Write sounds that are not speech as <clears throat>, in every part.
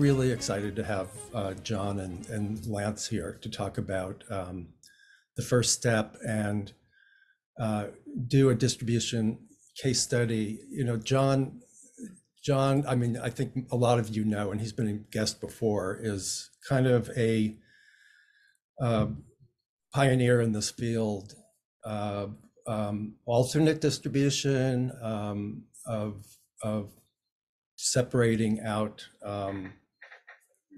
Really excited to have uh, Jon and, and Lance here to talk about um, the first step and uh, do a distribution case study. You know, Jon, Jon, I mean, I think a lot of you know, and he's been a guest before, is kind of a uh, pioneer in this field. Um, alternate distribution um, of of separating out um,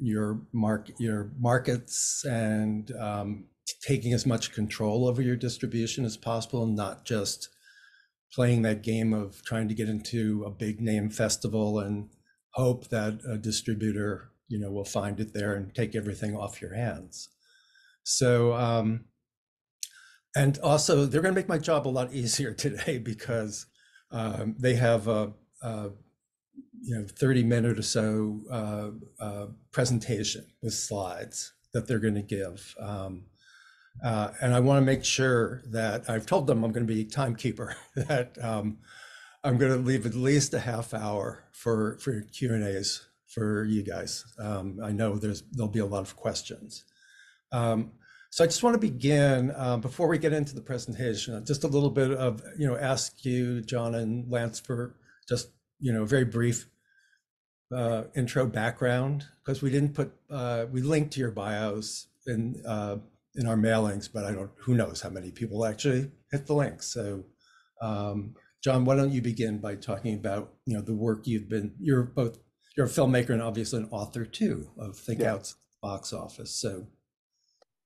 your mark your markets and um, taking as much control over your distribution as possible, not just playing that game of trying to get into a big name festival and hope that a distributor you know will find it there and take everything off your hands. So um, and also they're going to make my job a lot <laughs> easier today because um, they have a, a, you know 30 minute or so uh, uh, presentation with slides that they're going to give um, uh, and I want to make sure that I've told them I'm going to be timekeeper <laughs> that um, I'm going to leave at least a half hour for for Q and A's for you guys. Um, I know there's there'll be a lot of questions. Um, so I just want to begin uh, before we get into the presentation, just a little bit of, you know, ask you, Jon and Lance, for just, you know, very brief uh, intro background, because we didn't put, uh, we linked to your bios in, uh, in our mailings, but I don't, who knows how many people actually hit the links. So, um, Jon, why don't you begin by talking about, you know, the work you've been, you're both, you're a filmmaker and obviously an author too of Think yeah. Out's box office. So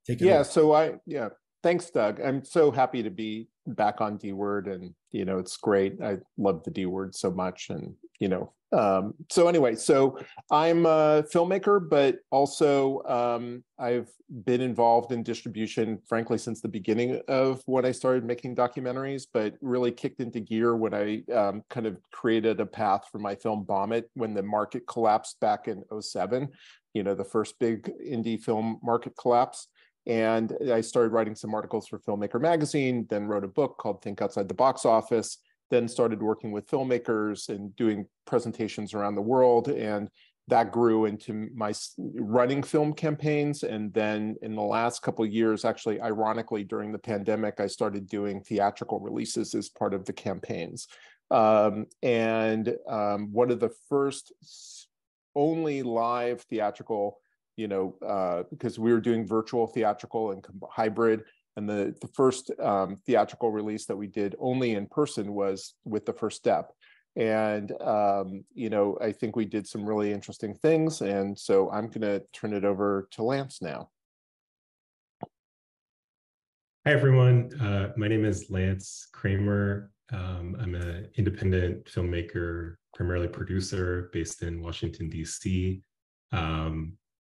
Take it yeah, so I yeah, thanks, Doug. I'm so happy to be back on D Word, and you know it's great. I love the D Word so much, and you know. Um, so anyway, so I'm a filmmaker, but also um, I've been involved in distribution, frankly, since the beginning of when I started making documentaries. But really kicked into gear when I um, kind of created a path for my film Bomb It when the market collapsed back in 07. You know, the first big indie film market collapse. And I started writing some articles for Filmmaker Magazine, then wrote a book called Think Outside the Box Office, then started working with filmmakers and doing presentations around the world. And that grew into my running film campaigns. And then in the last couple of years, actually, ironically, during the pandemic, I started doing theatrical releases as part of the campaigns. Um, and um, one of the first only live theatrical you know, uh, because we were doing virtual, theatrical, and hybrid. And the, the first um, theatrical release that we did only in person was with the first step. And, um, you know, I think we did some really interesting things. And so I'm going to turn it over to Lance now. Hi, everyone. Uh, my name is Lance Kramer. Um, I'm an independent filmmaker, primarily producer based in Washington, D.C. Um,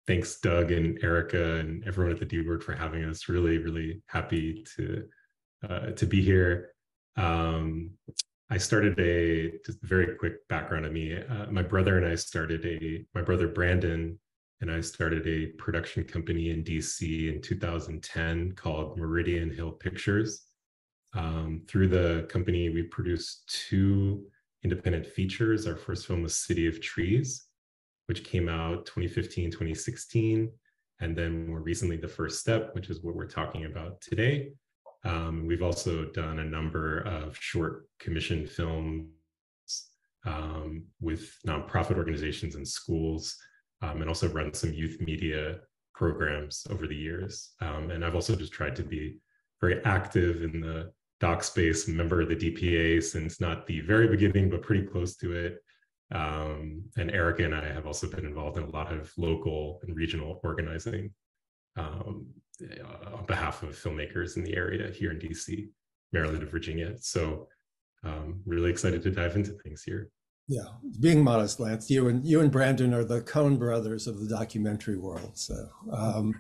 thanks Doug and Erica and everyone at the D Word for having us. Really, really happy to uh, to be here. Um, I started a just very quick background of me. Uh, my brother and I started a my brother Brandon and I started a production company in DC in 2010 called Meridian Hill Pictures. Um, through the company, we produced two independent features. Our first film was City of Trees, which came out 2015, 2016. And then more recently, The First Step, which is what we're talking about today. Um, we've also done a number of short commission films um, with nonprofit organizations and schools, um, and also run some youth media programs over the years. Um, and I've also just tried to be very active in the doc space, member of the DPA since not the very beginning, but pretty close to it. Um, and Erica and I have also been involved in a lot of local and regional organizing um, on behalf of filmmakers in the area here in DC, Maryland, and Virginia. So um, really excited to dive into things here. Yeah, being modest, Lance, you and you and Brandon are the Coen brothers of the documentary world. So um,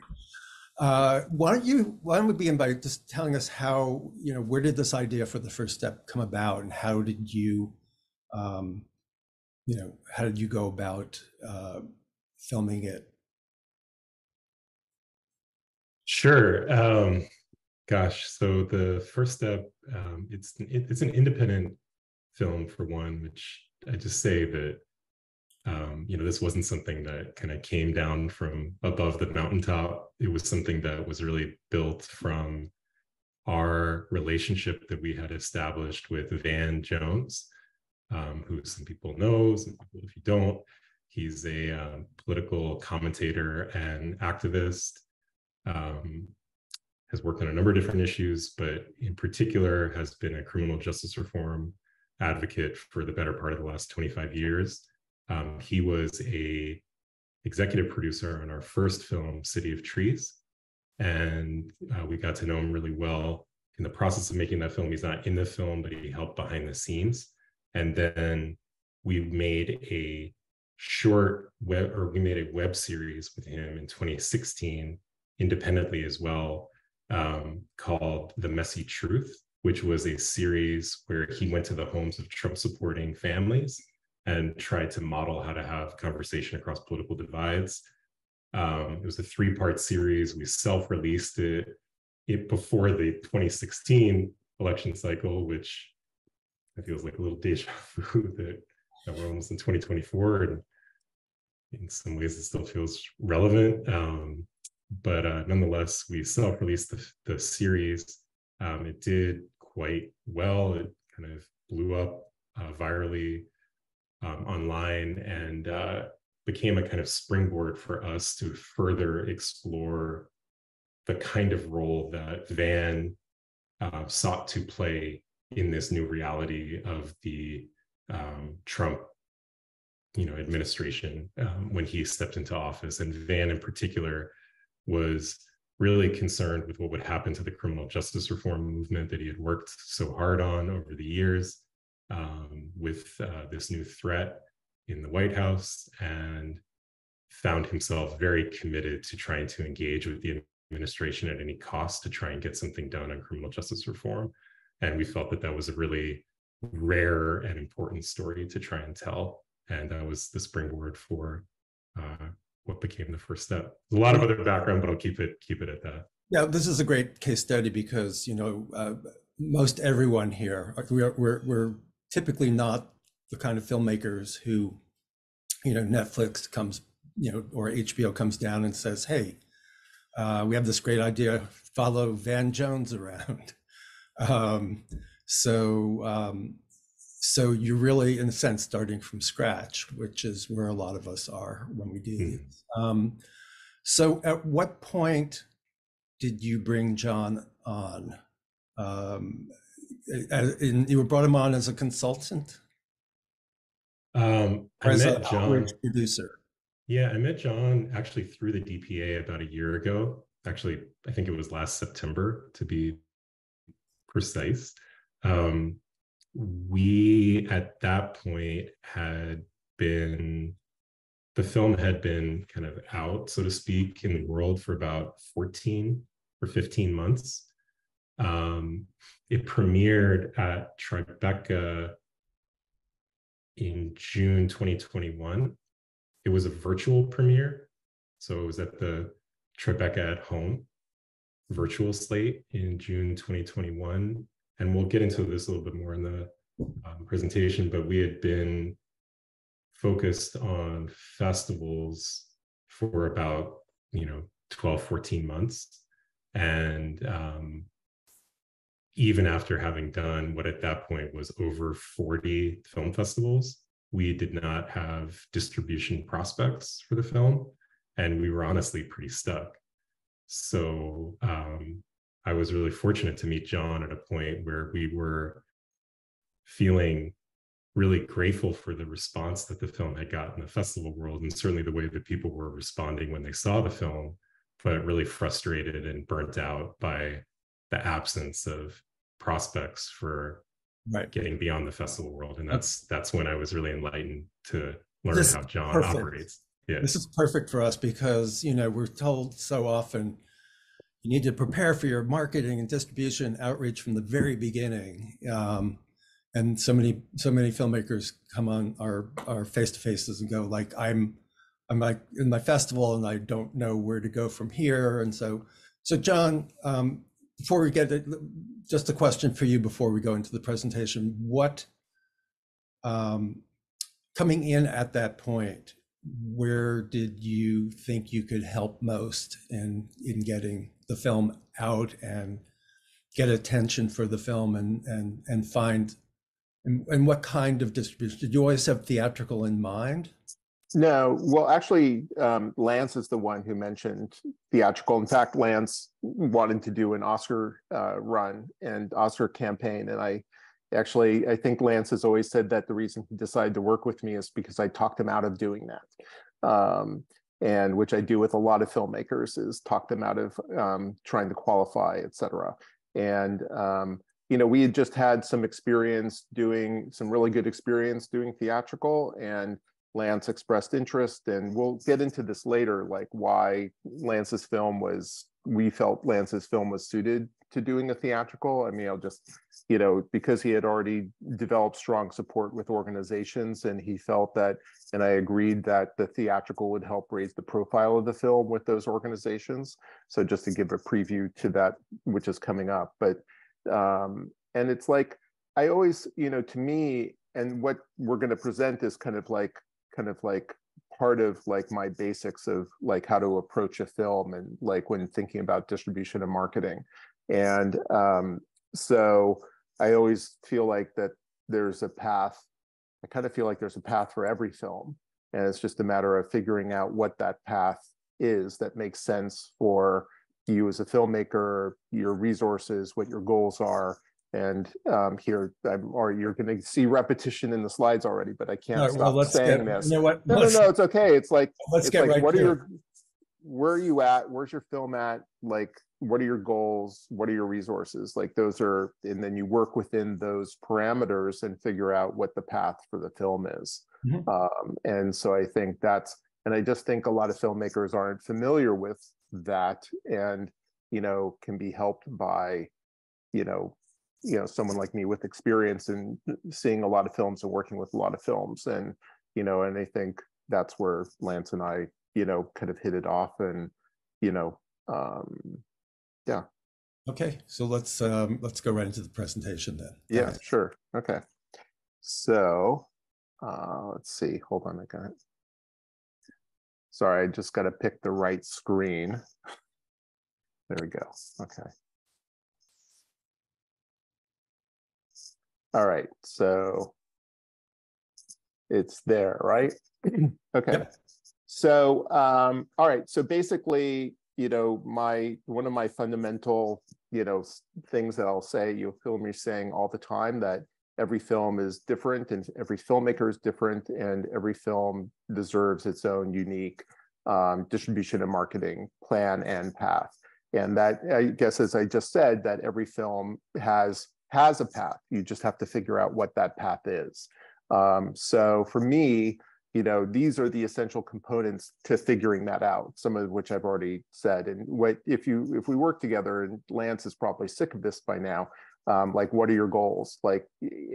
uh, why don't you why don't we begin by just telling us how you know where did this idea for the first step come about, and how did you um, you know, how did you go about uh, filming it? Sure. Um, gosh, so the first step, um, it's it's an independent film for one, which I just say that Um, you know, this wasn't something that kind of came down from above the mountaintop. It was something that was really built from our relationship that we had established with Van Jones, um, who some people know, some people if you don't. He's a uh, political commentator and activist. Um, has worked on a number of different issues, but in particular has been a criminal justice reform advocate for the better part of the last 25 years. Um, he was a executive producer on our first film, City of Trees, and uh, we got to know him really well in the process of making that film. He's not in the film, but he helped behind the scenes. And then we made a short web, or we made a web series with him in 2016, independently as well, um, called The Messy Truth, which was a series where he went to the homes of Trump supporting families and tried to model how to have conversation across political divides. Um, it was a three part series. We self released it, it before the 2016 election cycle, which I feels like a little deja vu <laughs> that, that we're almost in 2024. And in some ways, it still feels relevant. Um, but uh, nonetheless, we self-released the, the series. Um, it did quite well. It kind of blew up uh, virally um, online and uh, became a kind of springboard for us to further explore the kind of role that Van uh, sought to play in this new reality of the um, Trump you know administration um, when he stepped into office and van in particular was really concerned with what would happen to the criminal justice reform movement that he had worked so hard on over the years um, with uh, this new threat in the White House and found himself very committed to trying to engage with the administration at any cost to try and get something done on criminal justice reform. And we felt that that was a really rare and important story to try and tell. And that was the springboard for uh, what became the first step. There's a lot of other background, but I'll keep it keep it at that. Yeah, this is a great case study because you know uh, most everyone here we're, we're we're typically not the kind of filmmakers who you know Netflix comes you know or HBO comes down and says, hey, uh, we have this great idea, follow Van Jones around. Um, so um, so you're really in a sense starting from scratch which is where a lot of us are when we do mm. these. Um, so at what point did you bring jon on? Um, and you brought him on as a consultant? Um, I as met Jon, producer? Yeah i met jon actually through the dpa about a year ago. Actually i think it was last september to be precise. Um, we at that point had been the film had been kind of out so to speak in the world for about 14 or 15 months. Um, it premiered at tribeca in june 2021 it was a virtual premiere so it was at the tribeca at home virtual slate in june 2021 and we'll get into this a little bit more in the um, presentation, but we had been focused on festivals for about, you know, 12, 14 months. And um, even after having done what at that point was over 40 film festivals, we did not have distribution prospects for the film. And we were honestly pretty stuck. So um, I was really fortunate to meet Jon at a point where we were feeling really grateful for the response that the film had got in the festival world and certainly the way that people were responding when they saw the film but really frustrated and burnt out by the absence of prospects for right. getting beyond the festival world and that's that's when i was really enlightened to learn how jon perfect. operates yeah this is perfect for us because you know we're told so often you need to prepare for your marketing and distribution outreach from the very beginning. Um, and so many so many filmmakers come on our our face to faces and go like I'm I'm like in my festival and I don't know where to go from here. And so so Jon, um, before we get it, just a question for you before we go into the presentation. What um, coming in at that point, where did you think you could help most in in getting the film out and get attention for the film and and and find and, and what kind of distribution? Did you always have theatrical in mind? No. Well actually um, lance is the one who mentioned theatrical. In fact lance wanted to do an oscar uh, run and oscar campaign and i actually i think lance has always said that the reason he decided to work with me is because i talked him out of doing that. Um, and which i do with a lot of filmmakers is talk them out of um, trying to qualify et cetera. And um, you know we had just had some experience doing some really good experience doing theatrical and lance expressed interest and we'll get into this later like why lance's film was we felt lance's film was suited to doing a theatrical. I mean i'll just you know because he had already developed strong support with organizations and he felt that and i agreed that the theatrical would help raise the profile of the film with those organizations. So just to give a preview to that which is coming up but um and it's like i always you know to me and what we're going to present is kind of like kind of like part of like my basics of like how to approach a film and like when thinking about distribution and marketing and um, so I always feel like that there's a path. I kind of feel like there's a path for every film. And it's just a matter of figuring out what that path is that makes sense for you as a filmmaker, your resources, what your goals are. And um, here, I'm, or you're going to see repetition in the slides already, but I can't stop well, saying get, this. You know what, no, no, no, it's okay. It's like, let's it's get like, right what are your, where are you at? Where's your film at? Like, what are your goals? What are your resources? Like those are and then you work within those parameters and figure out what the path for the film is. Mm-hmm. um, and so i think that's and i just think a lot of filmmakers aren't familiar with that and you know can be helped by you know you know someone like me with experience and seeing a lot of films and working with a lot of films. And you know and i think that's where lance and i you know kind of hit it off and you know um yeah. Okay, so let's um, let's go right into the presentation then. Yeah, right. sure. Okay. So uh, let's see. Hold on, I got. Sorry, I just got to pick the right screen. There we go. Okay. All right, so it's there, right? <clears throat> okay. Yep. So, um, all right, so basically, you know, my one of my fundamental, you know, things that I'll say, you'll feel me saying all the time that every film is different and every filmmaker is different and every film deserves its own unique um, distribution and marketing plan and path. And that I guess, as I just said, that every film has has a path. You just have to figure out what that path is. Um, so for me, you know these are the essential components to figuring that out some of which i've already said. And what if you if we work together and lance is probably sick of this by now um, like what are your goals? Like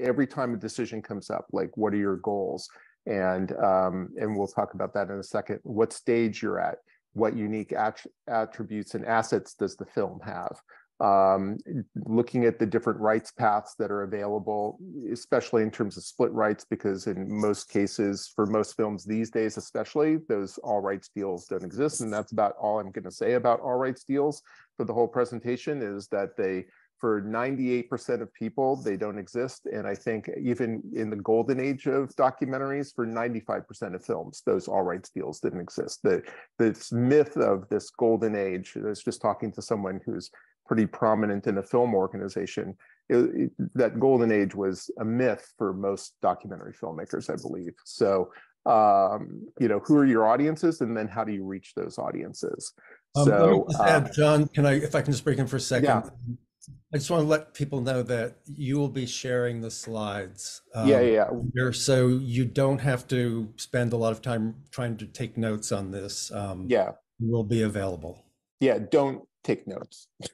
every time a decision comes up like what are your goals? And um, and we'll talk about that in a second. What stage you're at what unique attributes and assets does the film have um, looking at the different rights paths that are available, especially in terms of split rights, because in most cases, for most films these days, especially, those all rights deals don't exist. And that's about all I'm going to say about all rights deals for the whole presentation is that they, for 98% of people, they don't exist. And I think even in the golden age of documentaries, for 95% of films, those all rights deals didn't exist. The this myth of this golden age, I was just talking to someone who's pretty prominent in a film organization. It, it, that golden age was a myth for most documentary filmmakers, I believe. So, um, you know, who are your audiences, and then how do you reach those audiences? Um, so, add, uh, Jon, can I, if I can just break in for a second? Yeah. I just want to let people know that you will be sharing the slides. Um, yeah, yeah. Here, so you don't have to spend a lot of time trying to take notes on this. Um, yeah, will be available. Yeah, don't take notes. <laughs>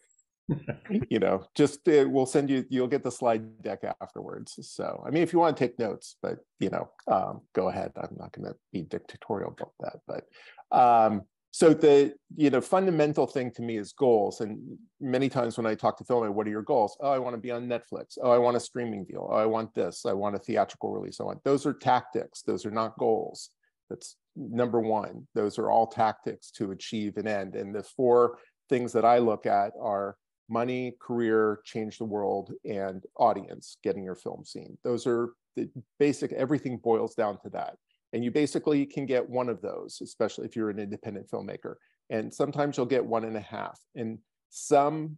<laughs> you know, just uh, we'll send you, you'll get the slide deck afterwards. So, I mean, if you want to take notes, but you know, um, go ahead. I'm not going to be dictatorial about that, but um, so the you know fundamental thing to me is goals. And many times when i talk to film what are your goals? Oh i want to be on netflix. Oh i want a streaming deal. Oh i want this. I want a theatrical release. I want those are tactics. Those are not goals. That's number one. Those are all tactics to achieve an end. And the four things that i look at are money career change the world and audience getting your film seen those are the basic everything boils down to that and you basically can get one of those, especially if you're an independent filmmaker. And sometimes you'll get one and a half. And some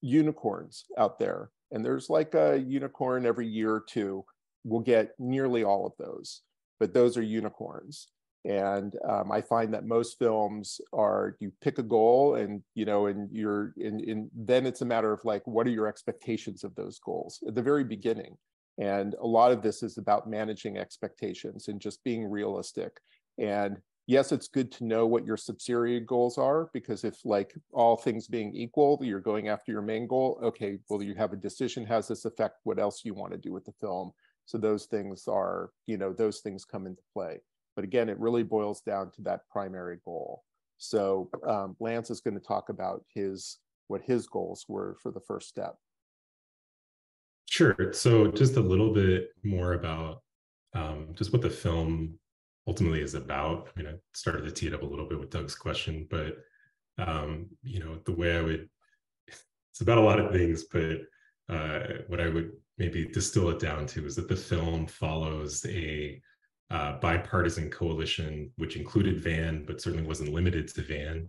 unicorns out there, and there's like a unicorn every year or two, will get nearly all of those. But those are unicorns. And um, I find that most films are you pick a goal and you know, and you're in, in then it's a matter of like, what are your expectations of those goals at the very beginning? And a lot of this is about managing expectations and just being realistic. And yes, it's good to know what your subsidiary goals are because if like all things being equal, you're going after your main goal, okay, well, you have a decision, has this affect what else you want to do with the film? So those things are, you know, those things come into play. But again, it really boils down to that primary goal. So um, Lance is going to talk about his what his goals were for the first step. Sure. So just a little bit more about um, just what the film ultimately is about. I mean, I started to tee it up a little bit with Doug's question, but um, you know, the way I would, <laughs> it's about a lot of things, but uh, what I would maybe distill it down to is that the film follows a uh, bipartisan coalition, which included VAN, but certainly wasn't limited to VAN,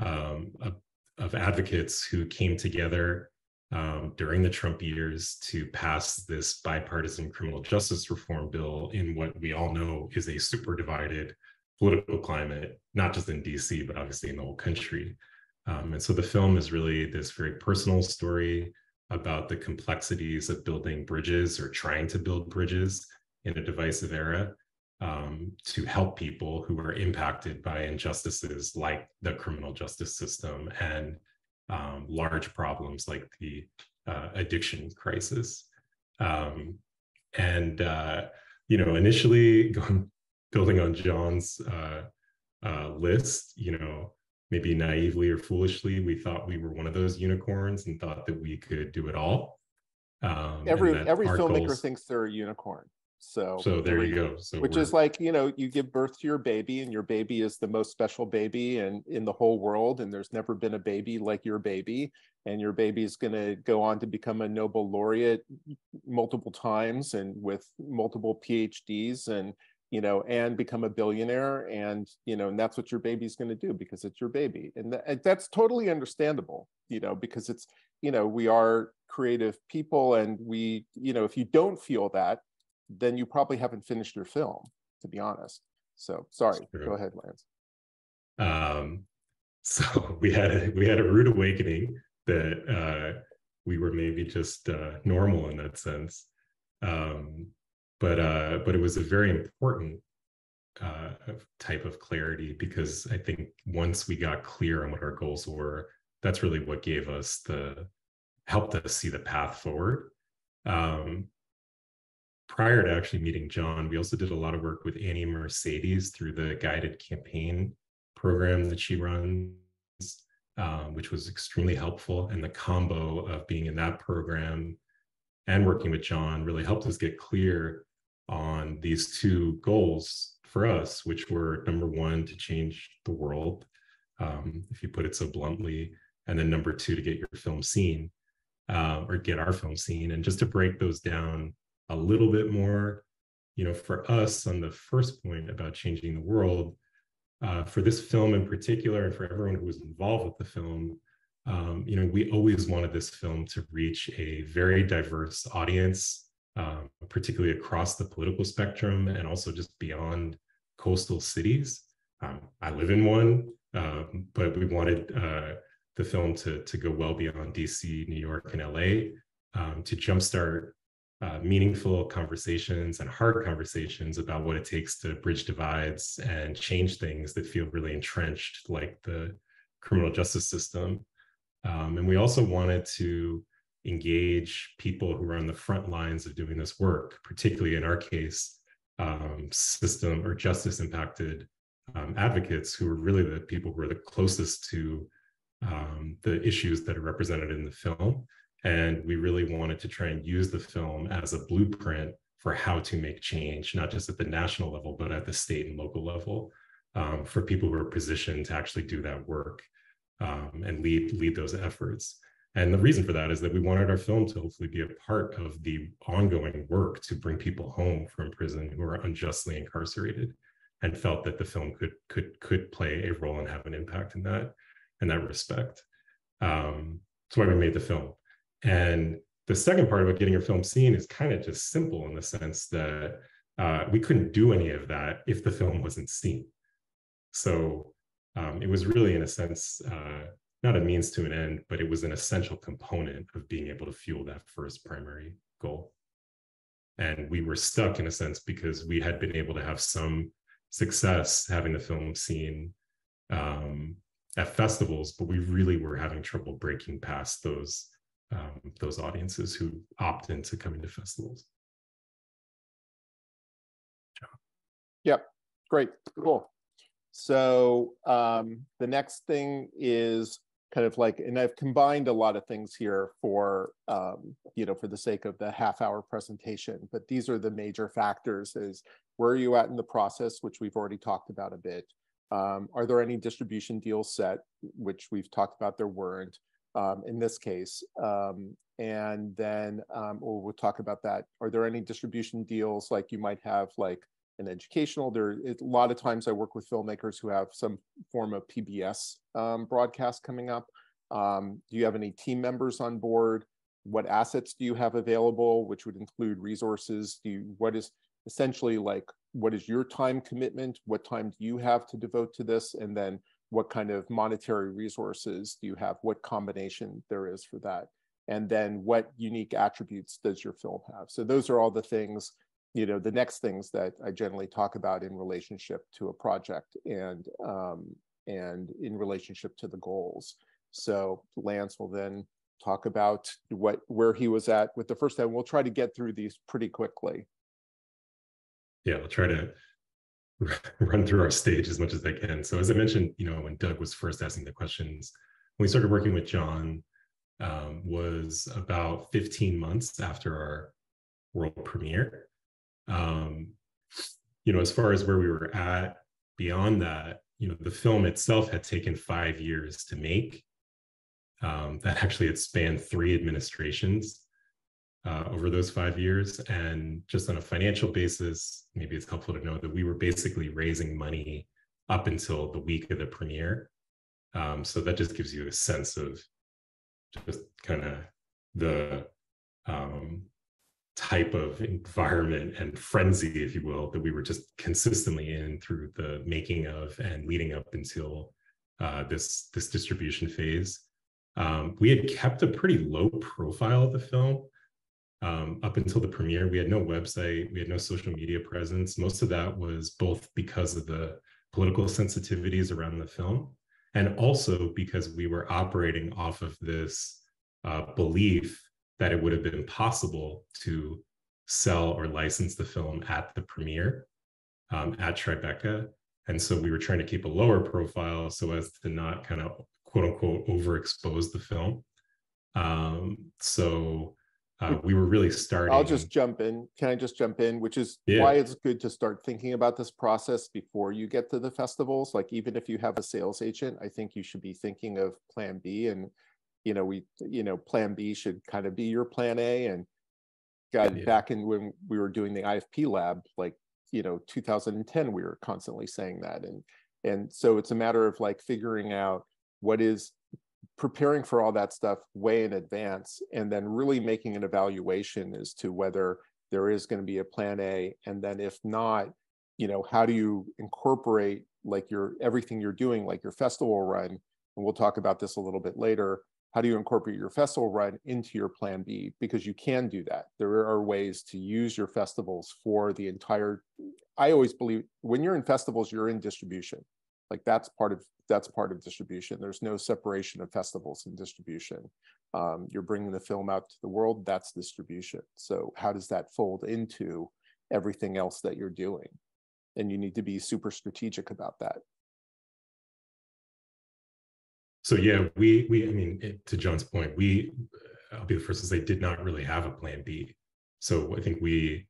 um, of, of advocates who came together um, during the Trump years to pass this bipartisan criminal justice reform bill in what we all know is a super divided political climate, not just in DC, but obviously in the whole country. Um, and so the film is really this very personal story about the complexities of building bridges or trying to build bridges in a divisive era um, to help people who are impacted by injustices like the criminal justice system and um, large problems like the uh, addiction crisis. Um, and, uh, you know, initially <laughs> going, building on Jon's uh, uh, list, you know, maybe naively or foolishly, we thought we were one of those unicorns and thought that we could do it all. Um, every every filmmaker goals... thinks they're a unicorn. So, so there you go. So which is like, you know, you give birth to your baby and your baby is the most special baby and in the whole world. And there's never been a baby like your baby. And your baby is going to go on to become a Nobel laureate multiple times and with multiple PhDs and, you know, and become a billionaire. And, you know, and that's what your baby's going to do because it's your baby. And, th- and that's totally understandable, you know, because it's, you know, we are creative people and we, you know, if you don't feel that, then you probably haven't finished your film, to be honest. So sorry, go ahead, Lance. Um, <laughs> so we had a, we had a rude awakening that uh, we were maybe just uh, normal in that sense, um, but uh, but it was a very important uh, type of clarity because I think once we got clear on what our goals were, that's really what gave us the helped us see the path forward. Um, prior to actually meeting Jon, we also did a lot of work with Annie Mercedes through the guided campaign program that she runs, um, which was extremely helpful. And the combo of being in that program and working with Jon really helped us get clear on these two goals for us, which were number one, to change the world, um, if you put it so bluntly, and then number two, to get your film seen uh, or get our film seen. And just to break those down a little bit more, you know, for us on the first point about changing the world, uh, for this film in particular, and for everyone who was involved with the film, um, you know, we always wanted this film to reach a very diverse audience, um, particularly across the political spectrum and also just beyond coastal cities. Um, I live in one, um, but we wanted uh, the film to, to go well beyond DC, New York, and LA um, to jumpstart uh, meaningful conversations and hard conversations about what it takes to bridge divides and change things that feel really entrenched, like the criminal justice system. Um, and we also wanted to engage people who are on the front lines of doing this work, particularly in our case, um, system or justice impacted um, advocates who are really the people who are the closest to um, the issues that are represented in the film. And we really wanted to try and use the film as a blueprint for how to make change, not just at the national level, but at the state and local level um, for people who are positioned to actually do that work um, and lead, lead those efforts. And the reason for that is that we wanted our film to hopefully be a part of the ongoing work to bring people home from prison who are unjustly incarcerated and felt that the film could could could play a role and have an impact in that in that respect. Um, that's why we made the film. And the second part about getting your film seen is kind of just simple in the sense that uh, we couldn't do any of that if the film wasn't seen. So um, it was really, in a sense, uh, not a means to an end, but it was an essential component of being able to fuel that first primary goal. And we were stuck in a sense because we had been able to have some success having the film seen um, at festivals, but we really were having trouble breaking past those um, those audiences who opt into coming to festivals. Yep, great, cool. So um, the next thing is kind of like, and I've combined a lot of things here for, um, you know, for the sake of the half hour presentation, but these are the major factors is where are you at in the process, which we've already talked about a bit. Um, are there any distribution deals set, which we've talked about there weren't um, in this case. Um, and then um, we'll, we'll talk about that. Are there any distribution deals like you might have like an educational, there a lot of times I work with filmmakers who have some form of PBS um, broadcast coming up. Um, do you have any team members on board? What assets do you have available, which would include resources? Do you, what is essentially like, what is your time commitment? What time do you have to devote to this? And then what kind of monetary resources do you have? What combination there is for that? And then what unique attributes does your film have? So those are all the things you know the next things that I generally talk about in relationship to a project and um, and in relationship to the goals. So Lance will then talk about what where he was at with the first time. We'll try to get through these pretty quickly. Yeah, I'll try to <laughs> run through our stage as much as I can. So as I mentioned, you know, when Doug was first asking the questions, when we started working with Jon um, was about 15 months after our world premiere um, you know, as far as where we were at beyond that, you know, the film itself had taken five years to make. Um, that actually had spanned three administrations uh, over those five years. And just on a financial basis, maybe it's helpful to know that we were basically raising money up until the week of the premiere. Um, so that just gives you a sense of just kind of the um, type of environment and frenzy, if you will, that we were just consistently in through the making of and leading up until uh, this this distribution phase. Um, we had kept a pretty low profile of the film um, up until the premiere. We had no website, we had no social media presence. Most of that was both because of the political sensitivities around the film, and also because we were operating off of this uh, belief that it would have been possible to sell or license the film at the premiere um, at Tribeca. And so we were trying to keep a lower profile so as to not kind of quote unquote overexpose the film. Um, so uh, we were really starting. I'll just jump in. Can I just jump in? Which is yeah. why it's good to start thinking about this process before you get to the festivals. Like even if you have a sales agent, I think you should be thinking of Plan B and you know, we, you know, plan B should kind of be your plan A. And got yeah. back in when we were doing the IFP lab, like, you know, 2010, we were constantly saying that. And, and so it's a matter of like figuring out what is preparing for all that stuff way in advance and then really making an evaluation as to whether there is going to be a plan A. And then if not, you know, how do you incorporate like your everything you're doing, like your festival run, and we'll talk about this a little bit later, how do you incorporate your festival run into your plan B? Because you can do that. There are ways to use your festivals for the entire, I always believe when you're in festivals, you're in distribution. Like that's part of, that's part of distribution. There's no separation of festivals and distribution. Um, you're bringing the film out to the world, that's distribution. So how does that fold into everything else that you're doing? and you need to be super strategic about that. So yeah, we we I mean to Jon's point, we I'll be the first to say did not really have a plan B. So I think we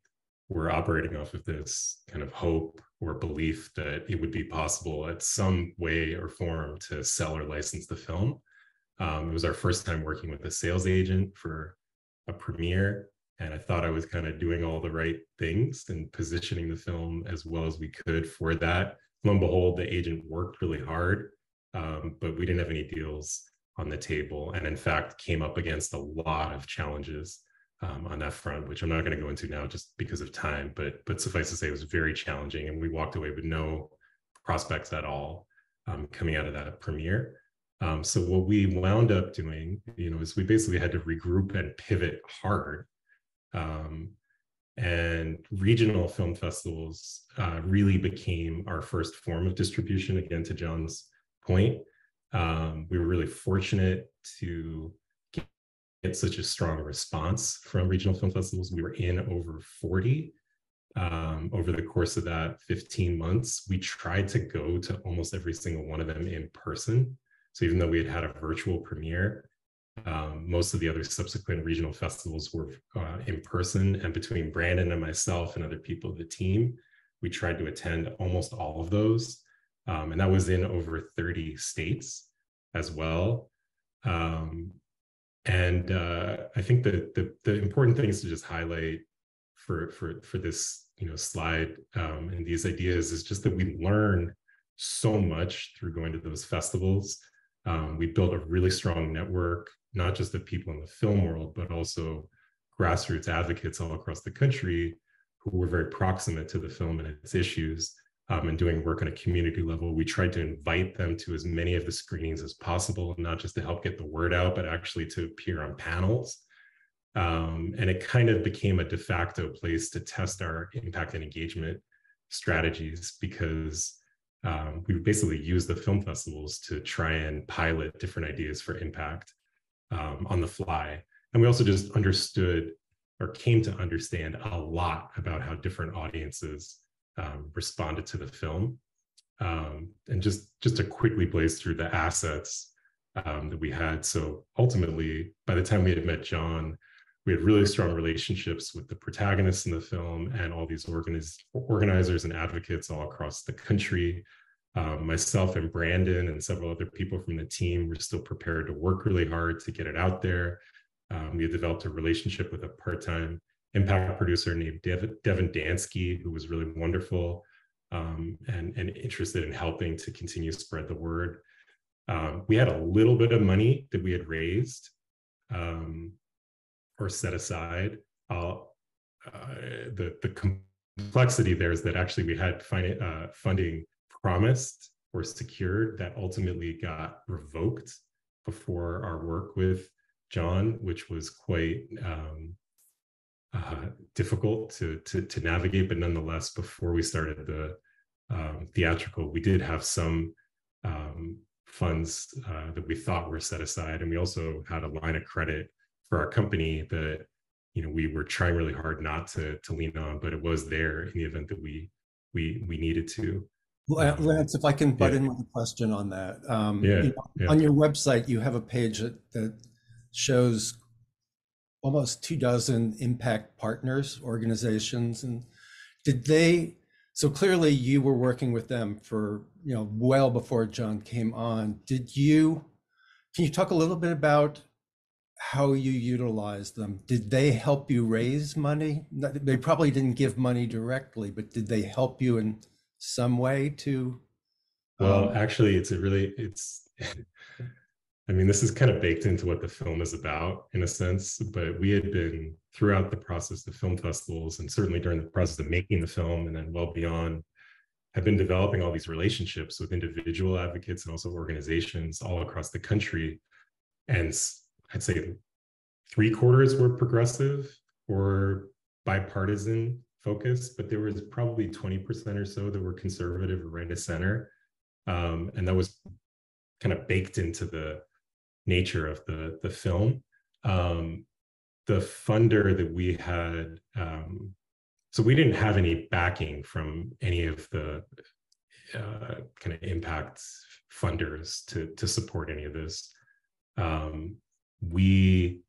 were operating off of this kind of hope or belief that it would be possible at some way or form to sell or license the film. Um, it was our first time working with a sales agent for a premiere, and I thought I was kind of doing all the right things and positioning the film as well as we could for that. Lo and behold, the agent worked really hard, um, but we didn't have any deals on the table, and in fact, came up against a lot of challenges um, on that front, which I'm not going to go into now just because of time. But but suffice to say, it was very challenging, and we walked away with no prospects at all um, coming out of that premiere. Um, so what we wound up doing, you know, is we basically had to regroup and pivot hard. Um, and regional film festivals uh, really became our first form of distribution. Again, to Jon's point, um, we were really fortunate to get such a strong response from regional film festivals. We were in over 40 um, over the course of that 15 months. We tried to go to almost every single one of them in person. So even though we had had a virtual premiere, um, most of the other subsequent regional festivals were uh, in person. And between Brandon and myself and other people of the team, we tried to attend almost all of those. Um, and that was in over 30 states as well. Um, and uh, I think that the, the important things to just highlight for for for this you know slide um, and these ideas is just that we learn so much through going to those festivals. Um, we built a really strong network, not just of people in the film world, but also grassroots advocates all across the country who were very proximate to the film and its issues um, and doing work on a community level. We tried to invite them to as many of the screenings as possible, not just to help get the word out, but actually to appear on panels. Um, and it kind of became a de facto place to test our impact and engagement strategies because um, we basically used the film festivals to try and pilot different ideas for impact um, on the fly. And we also just understood or came to understand a lot about how different audiences um, responded to the film. Um, and just just to quickly blaze through the assets um, that we had. So ultimately, by the time we had met Jon, we had really strong relationships with the protagonists in the film and all these organiz- organizers and advocates all across the country. Um, myself and Brandon and several other people from the team were still prepared to work really hard to get it out there. Um, we had developed a relationship with a part-time impact producer named Dev, Devin Dansky, who was really wonderful um, and, and interested in helping to continue spread the word. Um, we had a little bit of money that we had raised um, or set aside. Uh, the, the complexity there is that actually we had fin- uh, funding promised or secured that ultimately got revoked before our work with Jon, which was quite um, uh, difficult to, to, to navigate, but nonetheless, before we started the um, theatrical, we did have some um, funds uh, that we thought were set aside, and we also had a line of credit for our company that you know we were trying really hard not to to lean on, but it was there in the event that we we we needed to. Um, Lance, if I can butt yeah. in with a question on that. Um, yeah, you know, yeah, On your website, you have a page that, that shows almost two dozen impact partners organizations and did they so clearly you were working with them for you know well before jon came on. Did you can you talk a little bit about how you utilized them? Did they help you raise money? They probably didn't give money directly but did they help you in some way to well um, actually it's a really it's I mean, this is kind of baked into what the film is about in a sense, but we had been throughout the process of film festivals and certainly during the process of making the film and then well beyond, have been developing all these relationships with individual advocates and also organizations all across the country. And I'd say three quarters were progressive or bipartisan focused, but there was probably 20% or so that were conservative or right of center. Um, and that was kind of baked into the nature of the the film. Um, the funder that we had um, so we didn't have any backing from any of the uh, kind of impact funders to to support any of this. Um, we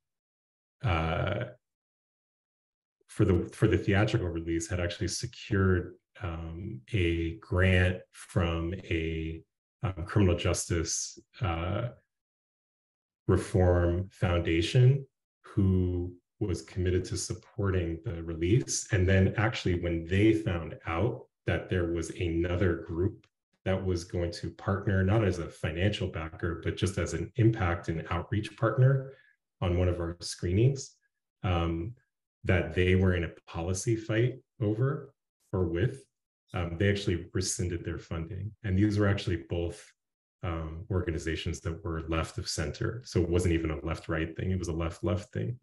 uh, for the for the theatrical release had actually secured um, a grant from a um, criminal justice uh, reform foundation who was committed to supporting the release. And then actually, when they found out that there was another group that was going to partner, not as a financial backer, but just as an impact and outreach partner on one of our screenings, um, that they were in a policy fight over or with, um, they actually rescinded their funding. And these were actually both um, organizations that were left of center. So it wasn't even a left right thing, it was a left left thing.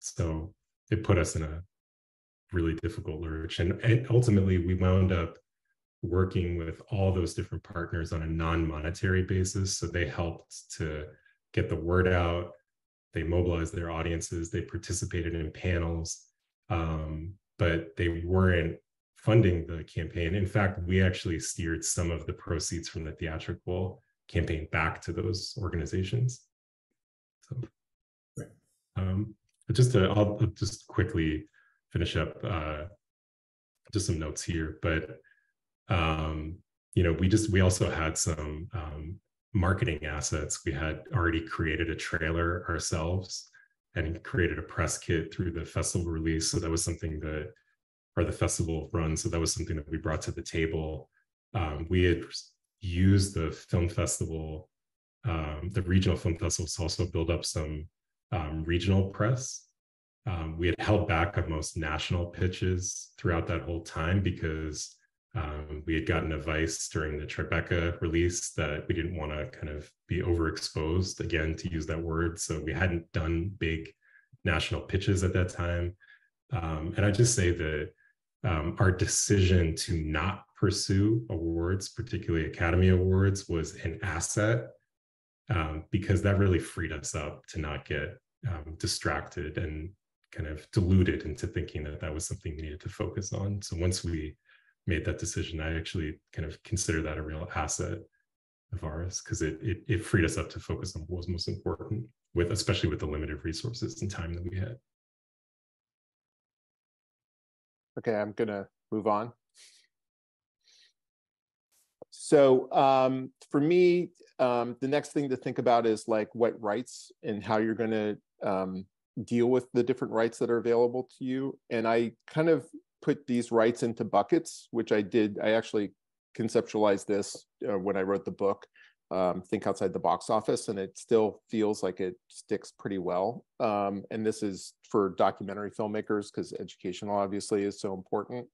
So it put us in a really difficult lurch. And, and ultimately, we wound up working with all those different partners on a non monetary basis. So they helped to get the word out, they mobilized their audiences, they participated in panels, um, but they weren't funding the campaign. In fact, we actually steered some of the proceeds from the theatrical campaign back to those organizations. So, um, just to, I'll, I'll just quickly finish up uh, just some notes here. But um, you know, we just we also had some um, marketing assets. We had already created a trailer ourselves and created a press kit through the festival release. So that was something that, or the festival run. So that was something that we brought to the table. Um, we had used the film festival, um, the regional film festivals to also build up some um, regional press. Um, we had held back on most national pitches throughout that whole time because um, we had gotten advice during the Tribeca release that we didn't want to kind of be overexposed, again, to use that word. So we hadn't done big national pitches at that time. Um, and I just say that um, our decision to not pursue awards, particularly Academy Awards, was an asset um, because that really freed us up to not get um, distracted and kind of deluded into thinking that that was something we needed to focus on. So once we made that decision, I actually kind of consider that a real asset of ours because it, it, it freed us up to focus on what was most important with especially with the limited resources and time that we had. Okay, I'm gonna move on. So um, for me, um, the next thing to think about is like what rights and how you're going to um, deal with the different rights that are available to you. And I kind of put these rights into buckets, which I did. I actually conceptualized this uh, when I wrote the book, um, Think Outside the Box Office, and it still feels like it sticks pretty well. Um, and this is for documentary filmmakers because educational obviously is so important.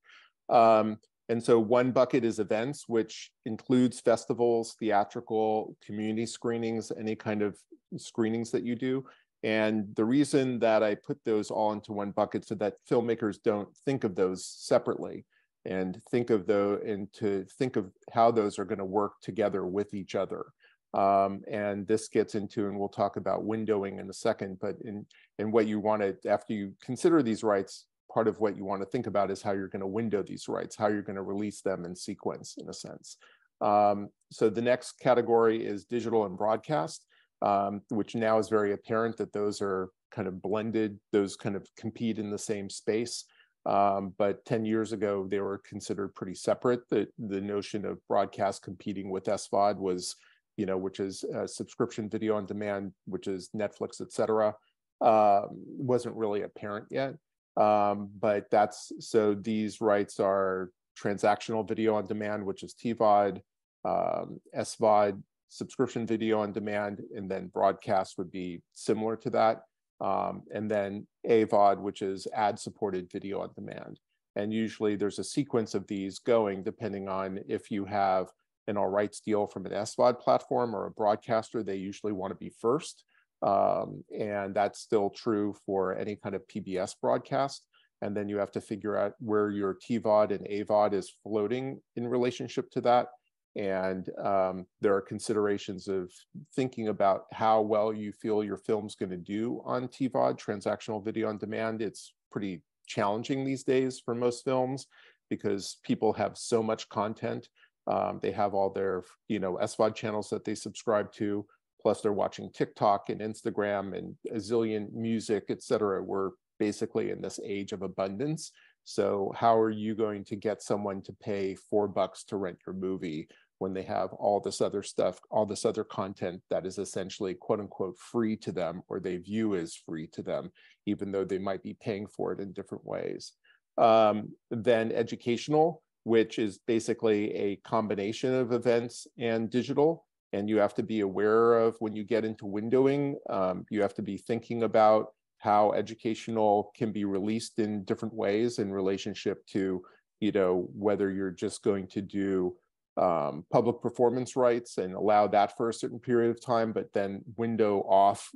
Um, and so one bucket is events, which includes festivals, theatrical, community screenings, any kind of screenings that you do. And the reason that I put those all into one bucket so that filmmakers don't think of those separately and think of those and to think of how those are going to work together with each other. Um, and this gets into, and we'll talk about windowing in a second, but in, in what you want to, after you consider these rights, part of what you want to think about is how you're going to window these rights, how you're going to release them in sequence, in a sense. Um, so the next category is digital and broadcast um, which now is very apparent that those are kind of blended, those kind of compete in the same space. Um, but 10 years ago, they were considered pretty separate. The, the notion of broadcast competing with SVOD was, you know, which is subscription video on demand, which is Netflix, et cetera, uh, wasn't really apparent yet. Um, but that's, so these rights are transactional video on demand, which is TVOD, um, SVOD, subscription video on demand, and then broadcast would be similar to that. Um, and then AVOD, which is ad-supported video on demand. And usually there's a sequence of these going depending on if you have an all rights deal from an SVOD platform or a broadcaster, they usually want to be first. Um, and that's still true for any kind of PBS broadcast. And then you have to figure out where your TVOD and AVOD is floating in relationship to that. And um, there are considerations of thinking about how well you feel your film's going to do on TVOD, transactional video on demand. It's pretty challenging these days for most films because people have so much content. Um, they have all their, you know, SVOD channels that they subscribe to, plus they're watching TikTok and Instagram and a zillion music, et cetera. We're basically in this age of abundance. So how are you going to get someone to pay four bucks to rent your movie when they have all this other stuff, all this other content that is essentially quote unquote free to them or they view as free to them, even though they might be paying for it in different ways. Um, then educational, which is basically a combination of events and digital. And you have to be aware of when you get into windowing, um, you have to be thinking about how educational can be released in different ways in relationship to, you know, whether you're just going to do um, public performance rights and allow that for a certain period of time, but then window off,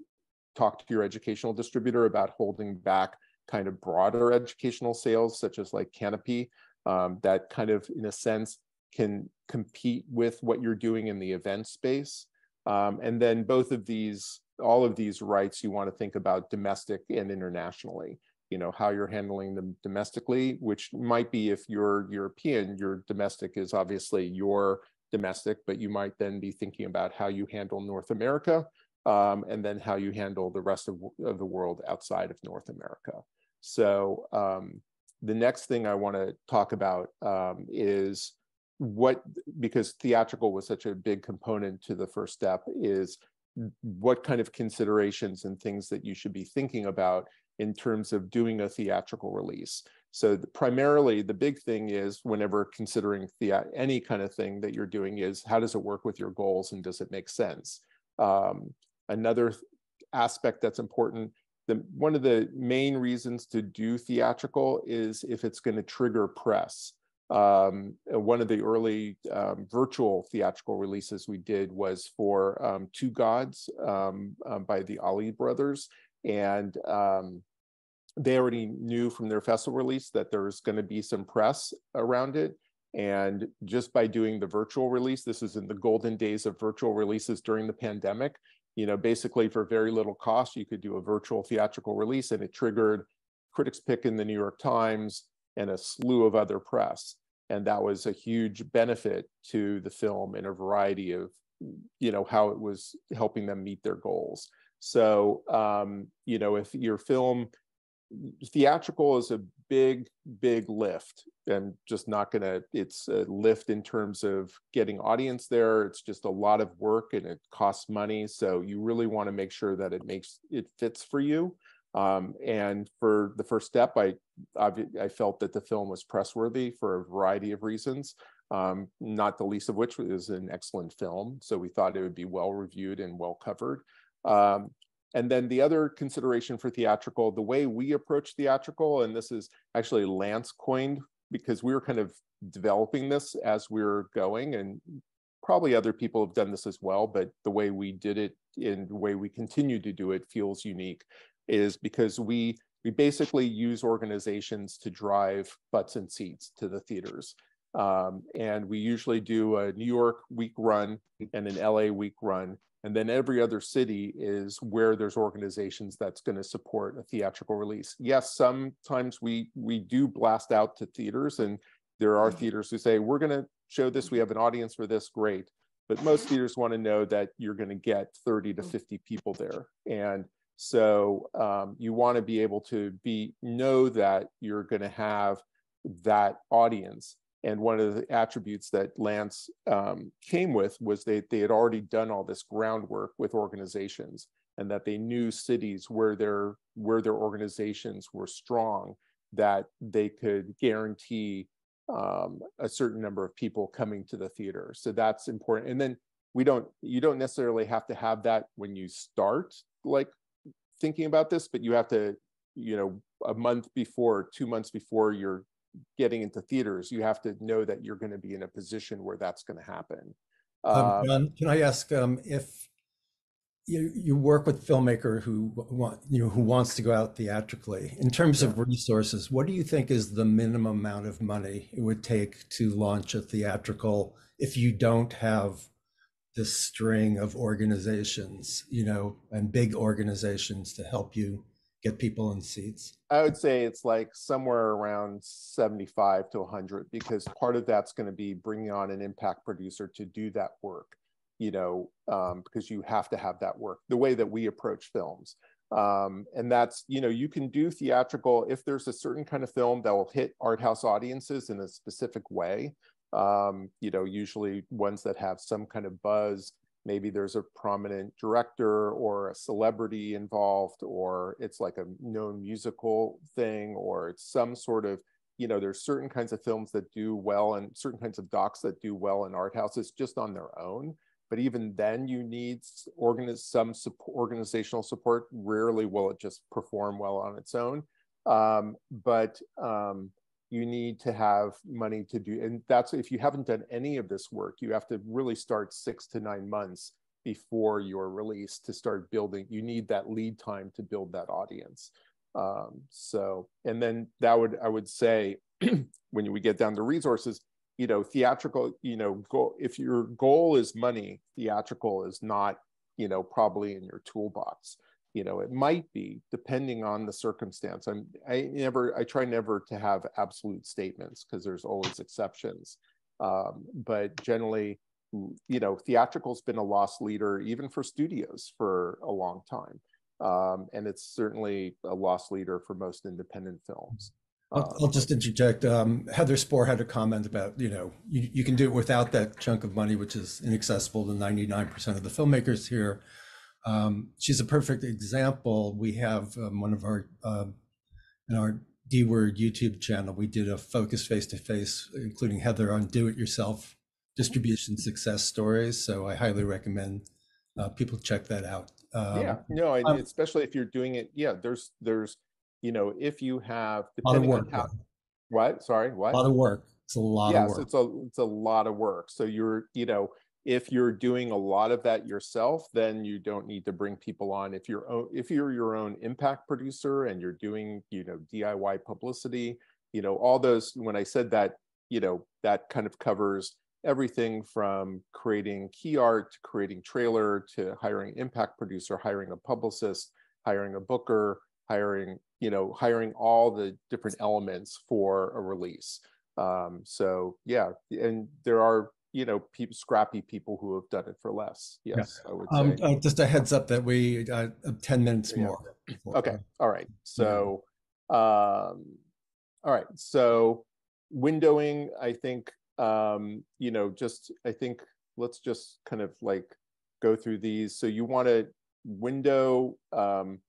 talk to your educational distributor about holding back kind of broader educational sales, such as like Kanopy, um, that kind of, in a sense, can compete with what you're doing in the event space. Um, and then both of these, all of these rights, you want to think about domestic and internationally you know how you're handling them domestically which might be if you're european your domestic is obviously your domestic but you might then be thinking about how you handle north america um, and then how you handle the rest of, of, the world outside of north america. So um, the next thing i want to talk about um, is what because theatrical was such a big component to the first step is what kind of considerations and things that you should be thinking about in terms of doing a theatrical release. So the, primarily the big thing is whenever considering the, any kind of thing that you're doing is how does it work with your goals and does it make sense? Um, another aspect that's important, the, one of the main reasons to do theatrical is if it's going to trigger press. Um, one of the early um, virtual theatrical releases we did was for um, Two Gods um, um, by the Ali brothers and um, they already knew from their festival release that there's going to be some press around it. And just by doing the virtual release, this is in the golden days of virtual releases during the pandemic. You know, basically for very little cost, you could do a virtual theatrical release, and it triggered Critics Pick in the New York Times and a slew of other press. And that was a huge benefit to the film in a variety of, you know, how it was helping them meet their goals. So, um, you know, if your film theatrical is a big, big lift and just not going to, it's a lift in terms of getting audience there. It's just a lot of work and it costs money. So you really want to make sure that it makes, it fits for you. Um, and for the first step, I, I felt that the film was press-worthy for a variety of reasons, um, not the least of which was an excellent film. So we thought it would be well reviewed and well covered. Um, and then the other consideration for theatrical, the way we approach theatrical, and this is actually Lance coined because we were kind of developing this as we are going, and probably other people have done this as well, but the way we did it and the way we continue to do it feels unique, is because we we basically use organizations to drive butts and seats to the theaters. Um, and we usually do a New York week run and an LA week run. And then every other city is where there's organizations that's going to support a theatrical release. Yes, sometimes we we do blast out to theaters, and there are mm-hmm. theaters who say we're going to show this. We have an audience for this. Great, but most <laughs> theaters want to know that you're going to get 30 to mm. 50 people there, and so um, you want to be able to be know that you're going to have that audience and one of the attributes that Lance um, came with was they, they had already done all this groundwork with organizations and that they knew cities where their where their organizations were strong that they could guarantee um, a certain number of people coming to the theater. So that's important. And then we don't you don't necessarily have to have that when you start like thinking about this, but you have to you know a month before, two months before you're getting into theaters, you have to know that you're going to be in a position where that's going to happen. Um, Jon, can I ask um, if you, you work with filmmaker who want you know who wants to go out theatrically in terms yeah. of resources? What do you think is the minimum amount of money it would take to launch a theatrical if you don't have this string of organizations, you know, and big organizations to help you get people in seats? I would say it's like somewhere around 75 to 100 because part of that's going to be bringing on an impact producer to do that work, you know, um, because you have to have that work the way that we approach films. Um, and that's, you know, you can do theatrical if there's a certain kind of film that will hit art house audiences in a specific way. Um, you know, usually ones that have some kind of buzz maybe there's a prominent director or a celebrity involved or it's like a known musical thing or it's some sort of you know there's certain kinds of films that do well and certain kinds of docs that do well in art houses just on their own. But even then you need some support, organizational support. Rarely will it just perform well on its own. Um, but um, you need to have money to do and that's if you haven't done any of this work you have to really start six to nine months before your release to start building you need that lead time to build that audience. Um, so and then that would i would say <clears throat> when we get down to resources you know theatrical you know go if your goal is money theatrical is not you know probably in your toolbox you know it might be depending on the circumstance i'm i never i try never to have absolute statements because there's always exceptions um, but generally you know theatrical's been a loss leader even for studios for a long time um, and it's certainly a loss leader for most independent films I'll, I'll, just interject. Um, Heather Spohr had a comment about, you know, you, you can do it without that chunk of money, which is inaccessible to 99% of the filmmakers here. Um, she's a perfect example. We have um, one of our uh, in our D Word YouTube channel. We did a focus face to face, including Heather on do-it-yourself distribution success stories. So I highly recommend uh, people check that out. Um, yeah, no, I, um, especially if you're doing it. Yeah, there's there's you know if you have depending work, on how, what sorry what a lot of work. It's a lot yes, of work. it's a it's a lot of work. So you're you know if you're doing a lot of that yourself then you don't need to bring people on. If you're if you're your own impact producer and you're doing you know diy publicity you know all those when i said that you know that kind of covers everything from creating key art to creating trailer to hiring impact producer hiring a publicist hiring a booker hiring you know hiring all the different elements for a release. Um, so yeah and there are you know, pe- scrappy people who have done it for less. Yes, yeah. I would um, uh, just a heads up that we uh, ten minutes yeah. more. Okay, all right. So, um, all right. So, windowing. I think um, you know, just I think let's just kind of like go through these. So you want to window. Um,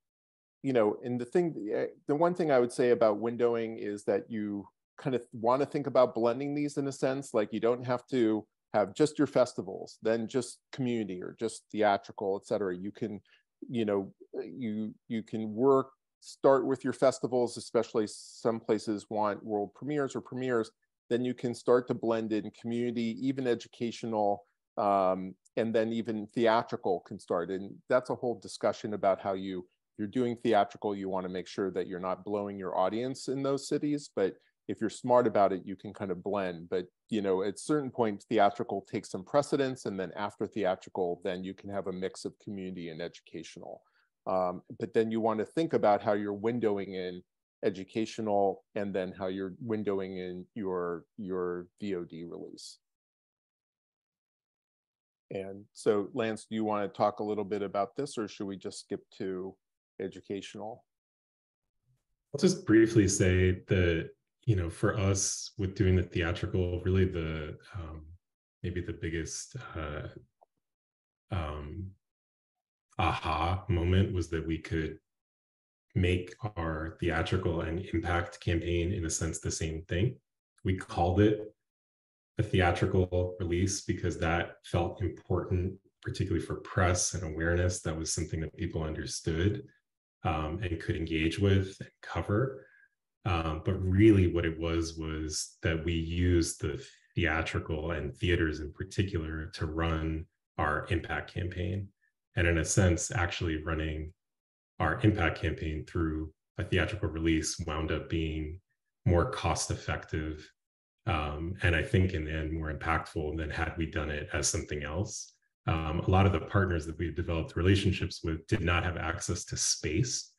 you know, and the thing, eh, the one thing I would say about windowing is that you kind of want to think about blending these in a sense like you don't have to have just your festivals, then just community or just theatrical, et cetera. You can, you know, you you can work, start with your festivals, especially some places want world premieres or premieres. Then you can start to blend in community, even educational, um, and then even theatrical can start. And that's a whole discussion about how you you're doing theatrical. You want to make sure that you're not blowing your audience in those cities, but if you're smart about it, you can kind of blend. But you know, at certain point, theatrical takes some precedence, and then after theatrical, then you can have a mix of community and educational. Um, but then you want to think about how you're windowing in educational, and then how you're windowing in your your VOD release. And so, Lance, do you want to talk a little bit about this, or should we just skip to educational? I'll just briefly say that you know, for us with doing the theatrical, really the um, maybe the biggest uh, um, aha moment was that we could make our theatrical and impact campaign in a sense the same thing. We called it a theatrical release because that felt important, particularly for press and awareness. That was something that people understood um, and could engage with and cover. Um, but really, what it was was that we used the theatrical and theaters in particular to run our impact campaign. And in a sense, actually running our impact campaign through a theatrical release wound up being more cost effective um, and I think in the end more impactful than had we done it as something else. Um, a lot of the partners that we developed relationships with did not have access to space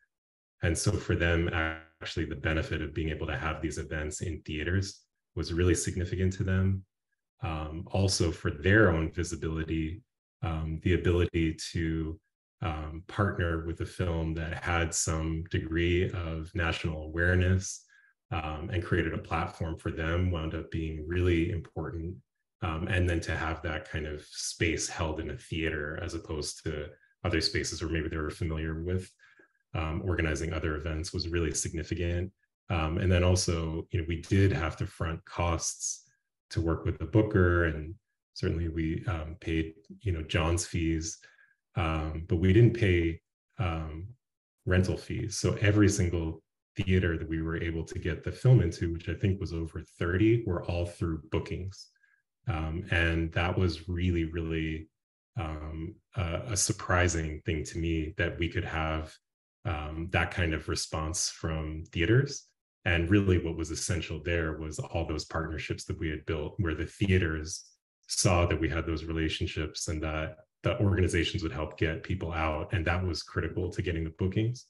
And so for them, actually, the benefit of being able to have these events in theaters was really significant to them. Um, also, for their own visibility, um, the ability to um, partner with a film that had some degree of national awareness um, and created a platform for them wound up being really important. Um, and then to have that kind of space held in a theater as opposed to other spaces where maybe they were familiar with um, organizing other events was really significant. Um, and then also, you know, we did have to front costs to work with the booker, and certainly we um, paid, you know, Jon's fees, um, but we didn't pay um, rental fees. So every single theater that we were able to get the film into, which I think was over 30, were all through bookings. Um, and that was really, really um, a, a, surprising thing to me that we could have um, that kind of response from theaters. And really, what was essential there was all those partnerships that we had built, where the theaters saw that we had those relationships and that the organizations would help get people out. And that was critical to getting the bookings.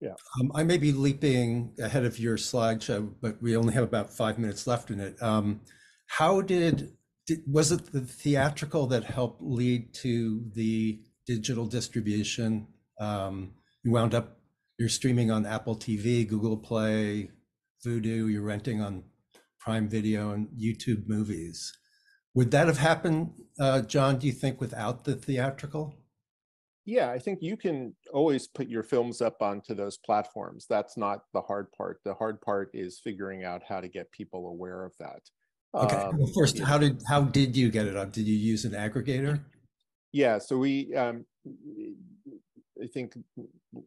Yeah. Um, I may be leaping ahead of your slideshow, but we only have about five minutes left in it. Um, how did, did, was it the theatrical that helped lead to the digital distribution? Um, you wound up, you're streaming on Apple TV, Google Play, Vudu, you're renting on Prime Video and YouTube movies. Would that have happened, uh, Jon, do you think, without the theatrical? Yeah, I think you can always put your films up onto those platforms. That's not the hard part. The hard part is figuring out how to get people aware of that. Okay. Um, well, first, how did how did you get it up? Did you use an aggregator? Yeah, so we um, I think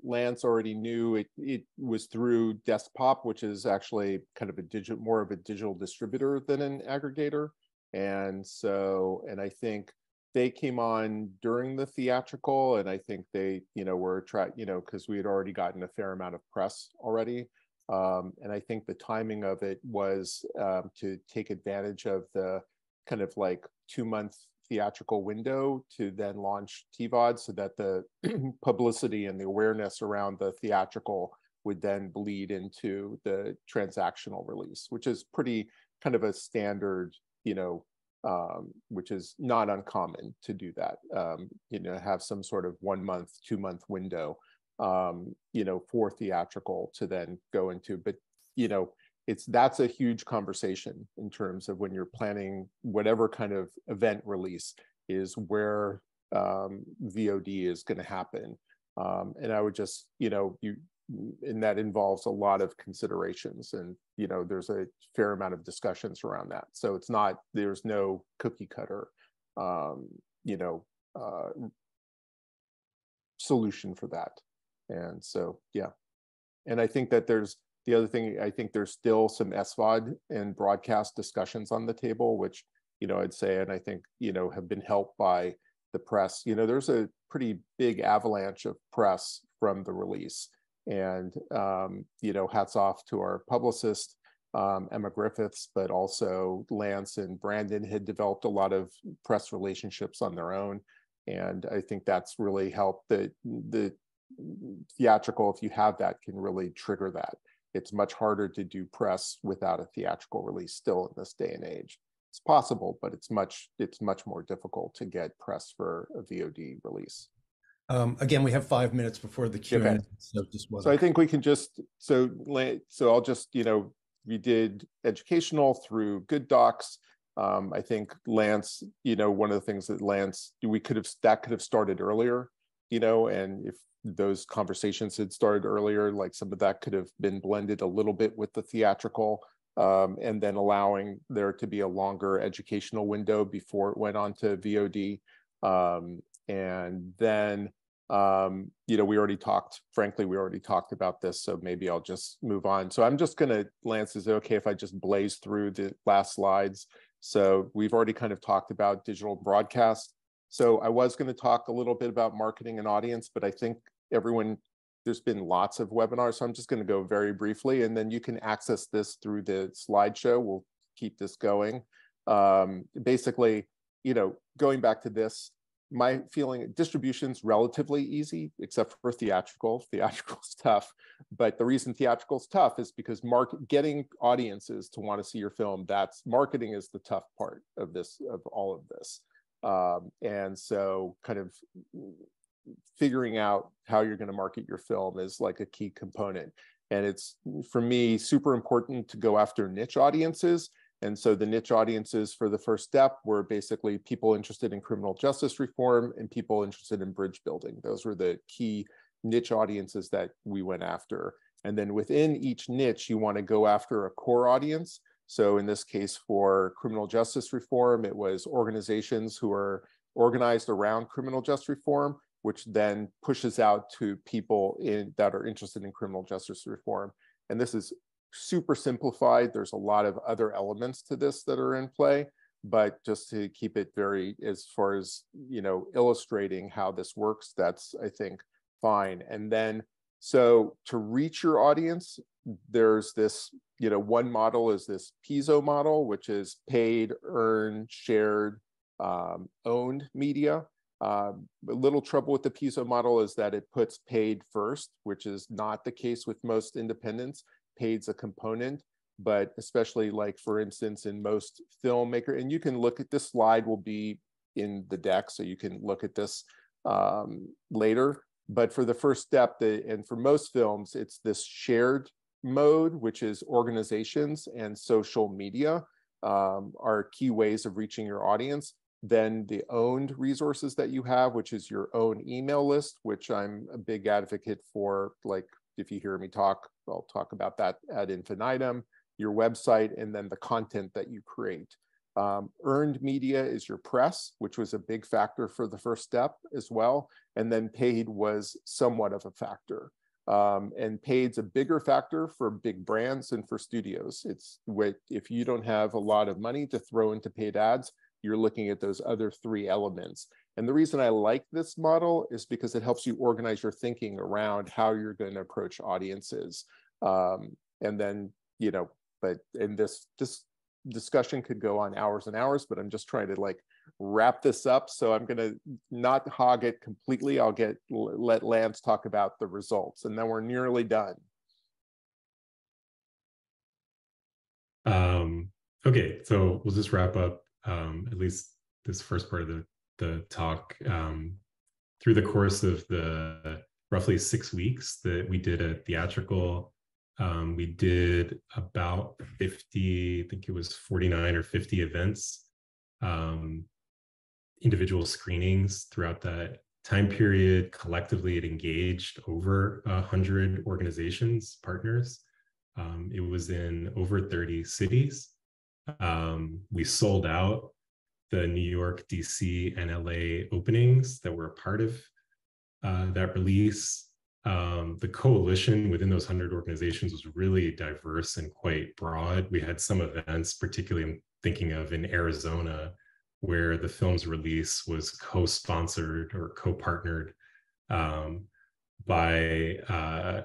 Lance already knew it, it was through Deskpop, which is actually kind of a digital, more of a digital distributor than an aggregator. And so, and I think they came on during the theatrical, and I think they, you know, were attract, you know, because we had already gotten a fair amount of press already. Um, and I think the timing of it was um, to take advantage of the kind of like two month theatrical window to then launch TVOD so that the <clears throat> publicity and the awareness around the theatrical would then bleed into the transactional release, which is pretty kind of a standard, you know, um, which is not uncommon to do that. Um, you know, have some sort of one month, two month window, um, you know, for theatrical to then go into. But you know, it's that's a huge conversation in terms of when you're planning whatever kind of event release is where um, VOD is going to happen. Um, and I would just, you know, you and that involves a lot of considerations and you know there's a fair amount of discussions around that. So it's not there's no cookie cutter um, you know uh, solution for that. And so yeah. And i think that there's the other thing, I think there's still some SVOD and broadcast discussions on the table, which, you know, I'd say, and I think, you know, have been helped by the press. You know, there's a pretty big avalanche of press from the release. And, um, you know, hats off to our publicist, um, Emma Griffiths, but also Lance and Brandon had developed a lot of press relationships on their own. And I think that's really helped the, the theatrical, if you have that, can really trigger that it's much harder to do press without a theatrical release still in this day and age. It's possible, but it's much it's much more difficult to get press for a VOD release. Um, again, we have five minutes before the Q&A. Okay. So, so I think we can just so so I'll just you know we did educational through Good Docs. Um, I think Lance, you know, one of the things that Lance we could have that could have started earlier, you know, and if those conversations had started earlier, like some of that could have been blended a little bit with the theatrical, um, and then allowing there to be a longer educational window before it went on to VOD. Um, and then, um, you know, we already talked, frankly, we already talked about this, so maybe I'll just move on. So I'm just gonna, Lance, is it okay if I just blaze through the last slides? So we've already kind of talked about digital broadcast. So I was going to talk a little bit about marketing and audience, but I think everyone, there's been lots of webinars, so I'm just going to go very briefly, and then you can access this through the slideshow. We'll keep this going. Um, basically, you know, going back to this, my feeling distribution's relatively easy, except for theatrical. Theatrical's tough, <laughs> but the reason theatrical's tough is because mark getting audiences to want to see your film. That's marketing is the tough part of this of all of this, um, and so kind of figuring out how you're going to market your film is like a key component. And it's for me super important to go after niche audiences and so the niche audiences for the first step were basically people interested in criminal justice reform and people interested in bridge building. Those were the key niche audiences that we went after. And then within each niche, you want to go after a core audience. So in this case, for criminal justice reform, it was organizations who are organized around criminal justice reform, which then pushes out to people in, that are interested in criminal justice reform. And this is super simplified. There's a lot of other elements to this that are in play, but just to keep it very, as far as, you know, illustrating how this works, that's, I think, fine. And then, so to reach your audience, there's this, you know, one model is this PESO model, which is paid, earned, shared, um, owned media. Uh, a little trouble with the PESO model is that it puts paid first, which is not the case with most independents paid's a component, but especially like, for instance, in most filmmaker, and you can look at this slide will be in the deck, so you can look at this um, later. But for the first step, the, and for most films, it's this shared mode, which is organizations and social media um, are key ways of reaching your audience. Then the owned resources that you have, which is your own email list, which I'm a big advocate for, like if you hear me talk, I'll talk about that ad infinitum, your website, and then the content that you create. Um, earned media is your press, which was a big factor for the first step as well. And then paid was somewhat of a factor. Um, and paid's a bigger factor for big brands and for studios. It's if you don't have a lot of money to throw into paid ads, you're looking at those other three elements. And the reason I like this model is because it helps you organize your thinking around how you're going to approach audiences. Um, and then, you know, but in this, this discussion could go on hours and hours, but I'm just trying to like wrap this up. So I'm going to not hog it completely. I'll get, let Lance talk about the results and then we're nearly done. Um, okay, so we'll just wrap up um, at least this first part of the the talk um, through the course of the roughly six weeks that we did a theatrical. Um, we did about 50, I think it was 49 or 50 events, um, individual screenings throughout that time period. Collectively, it engaged over 100 organizations, partners. Um, it was in over 30 cities. Um, we sold out the New York, DC, and LA openings that were a part of uh, that release. Um, the coalition within those 100 organizations was really diverse and quite broad. We had some events, particularly I'm thinking of in Arizona, where the film's release was co-sponsored or co-partnered um, by uh,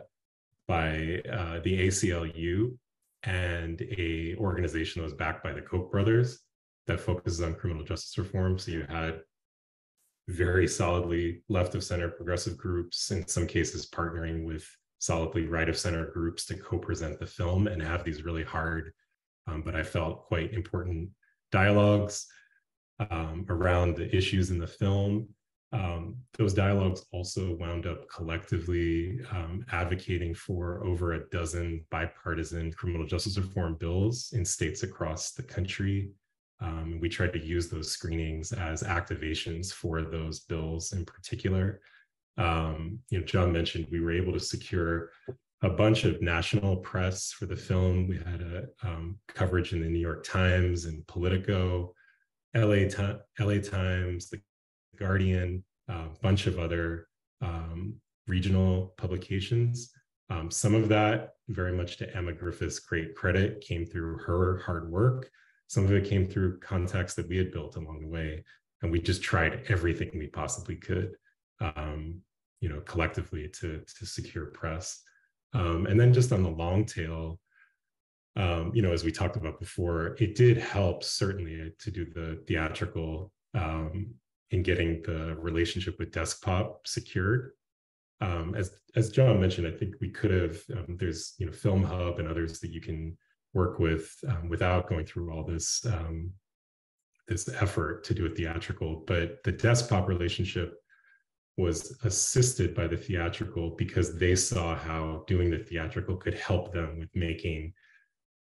by uh, the ACLU and a organization that was backed by the Koch brothers that focuses on criminal justice reform. So you had very solidly left of center progressive groups, in some cases partnering with solidly right of center groups to co-present the film and have these really hard, um, but I felt quite important dialogues um, around the issues in the film. Um, those dialogues also wound up collectively um, advocating for over a dozen bipartisan criminal justice reform bills in states across the country um, we tried to use those screenings as activations for those bills in particular. Um, you know, Jon mentioned we were able to secure a bunch of national press for the film. We had a um, coverage in the New York Times and Politico, LA, LA Times, The Guardian, a bunch of other um, regional publications. Um, some of that, very much to Emma Griffith's great credit, came through her hard work. Some of it came through contacts that we had built along the way, and we just tried everything we possibly could, um, you know, collectively to to secure press. Um, and then just on the long tail, um, you know, as we talked about before, it did help certainly to do the theatrical um, in getting the relationship with Deskpop secured. Um, as as Jon mentioned, I think we could have. Um, there's you know Film Hub and others that you can work with um, without going through all this um, this effort to do a theatrical. But the Deskpop relationship was assisted by the theatrical because they saw how doing the theatrical could help them with making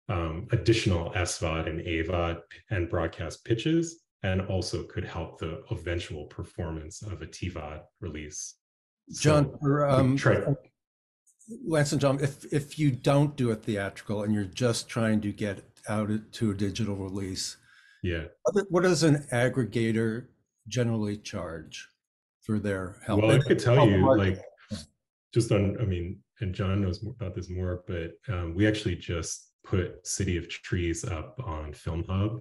um, additional SVOD and AVOD and broadcast pitches, and also could help the eventual performance of a TVOD release. Jon, so um, Lance and Jon, if if you don't do a theatrical and you're just trying to get out to a digital release, yeah, what, what does an aggregator generally charge for their help? Well, I could tell you, like, just on, I mean, and Jon knows about this more, but um, we actually just put City of Trees up on Film Hub,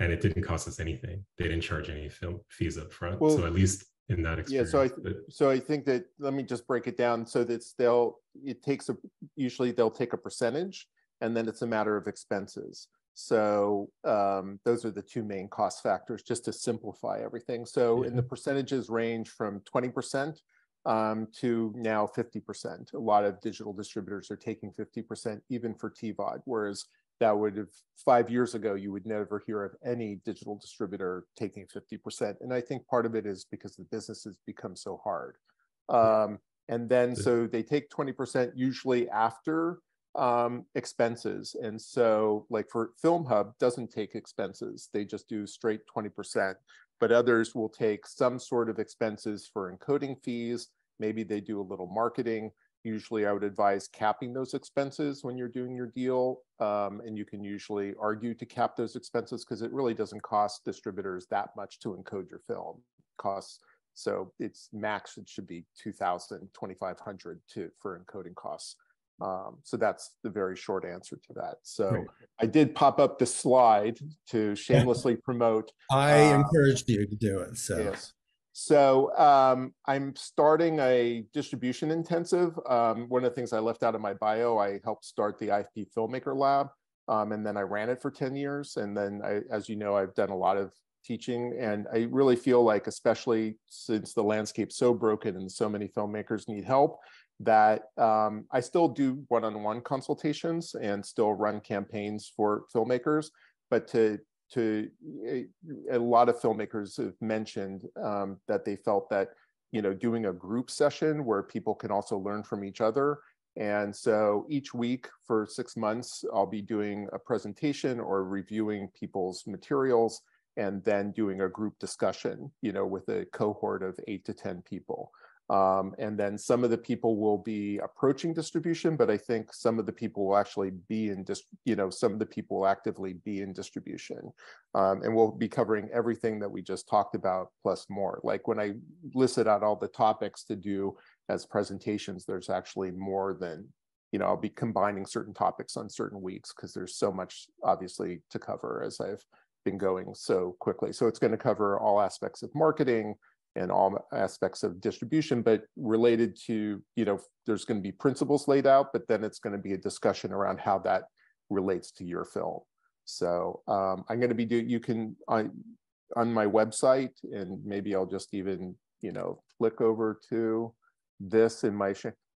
and it didn't cost us anything. They didn't charge any film fees up front. Well, so at least in that experience. Yeah, so I so I think that let me just break it down so that they'll it takes a usually they'll take a percentage and then it's a matter of expenses. So um, those are the two main cost factors just to simplify everything. So yeah. and the percentages range from 20% um, to now 50%. A lot of digital distributors are taking 50% even for TVOD, whereas that would have five years ago, you would never hear of any digital distributor taking 50%. And I think part of it is because the business has become so hard. Um, and then so they take 20% usually after um, expenses. And so like for Film Hub doesn't take expenses. They just do straight 20%, but others will take some sort of expenses for encoding fees. Maybe they do a little marketing. Usually I would advise capping those expenses when you're doing your deal. Um, and you can usually argue to cap those expenses because it really doesn't cost distributors that much to encode your film. Costs so it's max it should be 2000 2500 to for encoding costs um, so that's the very short answer to that so right. i did pop up the slide to <laughs> shamelessly promote i uh, encouraged you to do it so yes so um, I'm starting a distribution intensive. Um, one of the things I left out of my bio, I helped start the IFP Filmmaker Lab, um, and then I ran it for 10 years. And then, I, as you know, I've done a lot of teaching, and I really feel like, especially since the landscape's so broken and so many filmmakers need help, that um, I still do one-on-one consultations and still run campaigns for filmmakers. But to to a, a lot of filmmakers have mentioned um, that they felt that you know doing a group session where people can also learn from each other. And so each week for six months i'll be doing a presentation or reviewing people's materials and then doing a group discussion you know with a cohort of eight to ten people um, and then some of the people will be approaching distribution, but I think some of the people will actually be in, just, you know, some of the people will actively be in distribution. Um, and we'll be covering everything that we just talked about plus more. Like when I listed out all the topics to do as presentations, there's actually more than, you know, I'll be combining certain topics on certain weeks because there's so much obviously to cover as I've been going so quickly. So it's going to cover all aspects of marketing, and all aspects of distribution, but related to, you know, there's going to be principles laid out, but then it's going to be a discussion around how that relates to your film. So um, I'm going to be doing, you can, on, on my website, and maybe I'll just even, you know, flick over to this in my,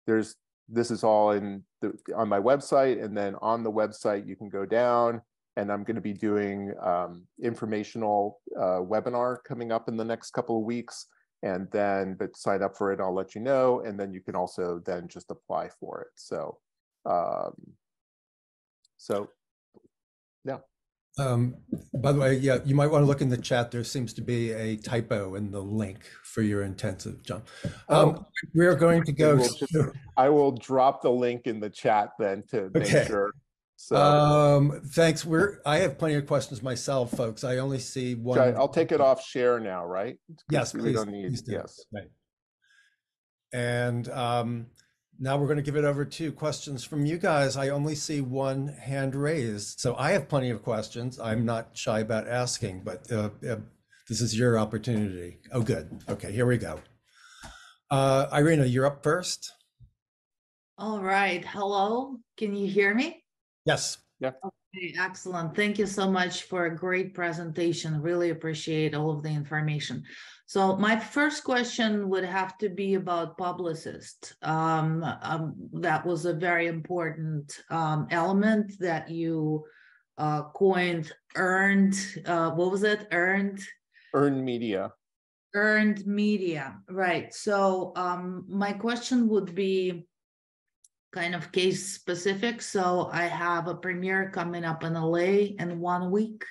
there's, this is all in the, on my website. And then on the website, you can go down and I'm going to be doing um, informational uh, webinar coming up in the next couple of weeks. And then, but sign up for it, I'll let you know. And then you can also then just apply for it. So, um, so yeah. Um, by the way, yeah, you might want to look in the chat. There seems to be a typo in the link for your intensive, Jon. Um, oh, we are going to go. Just, I will drop the link in the chat then to make sure so um, thanks. We're I have plenty of questions myself, folks. I only see one. I, will take it off share now, right? Yes, we please, don't need. Do. Yes. Right. And um, now we're going to give it over to questions from you guys. I only see one hand raised, so I have plenty of questions. I'm not shy about asking, but uh, uh, this is your opportunity. Oh, good. Okay, here we go. Uh, Irina, you're up first. All right. Hello. Can you hear me? Yes. Yeah. Okay, excellent. Thank you so much for a great presentation. Really appreciate all of the information. So my first question would have to be about publicist. Um, um, that was a very important um, element that you uh, coined, earned, uh, what was it? Earned? Earned media. Earned media, right. So um, my question would be, kind of case specific. So I have a premiere coming up in LA in one week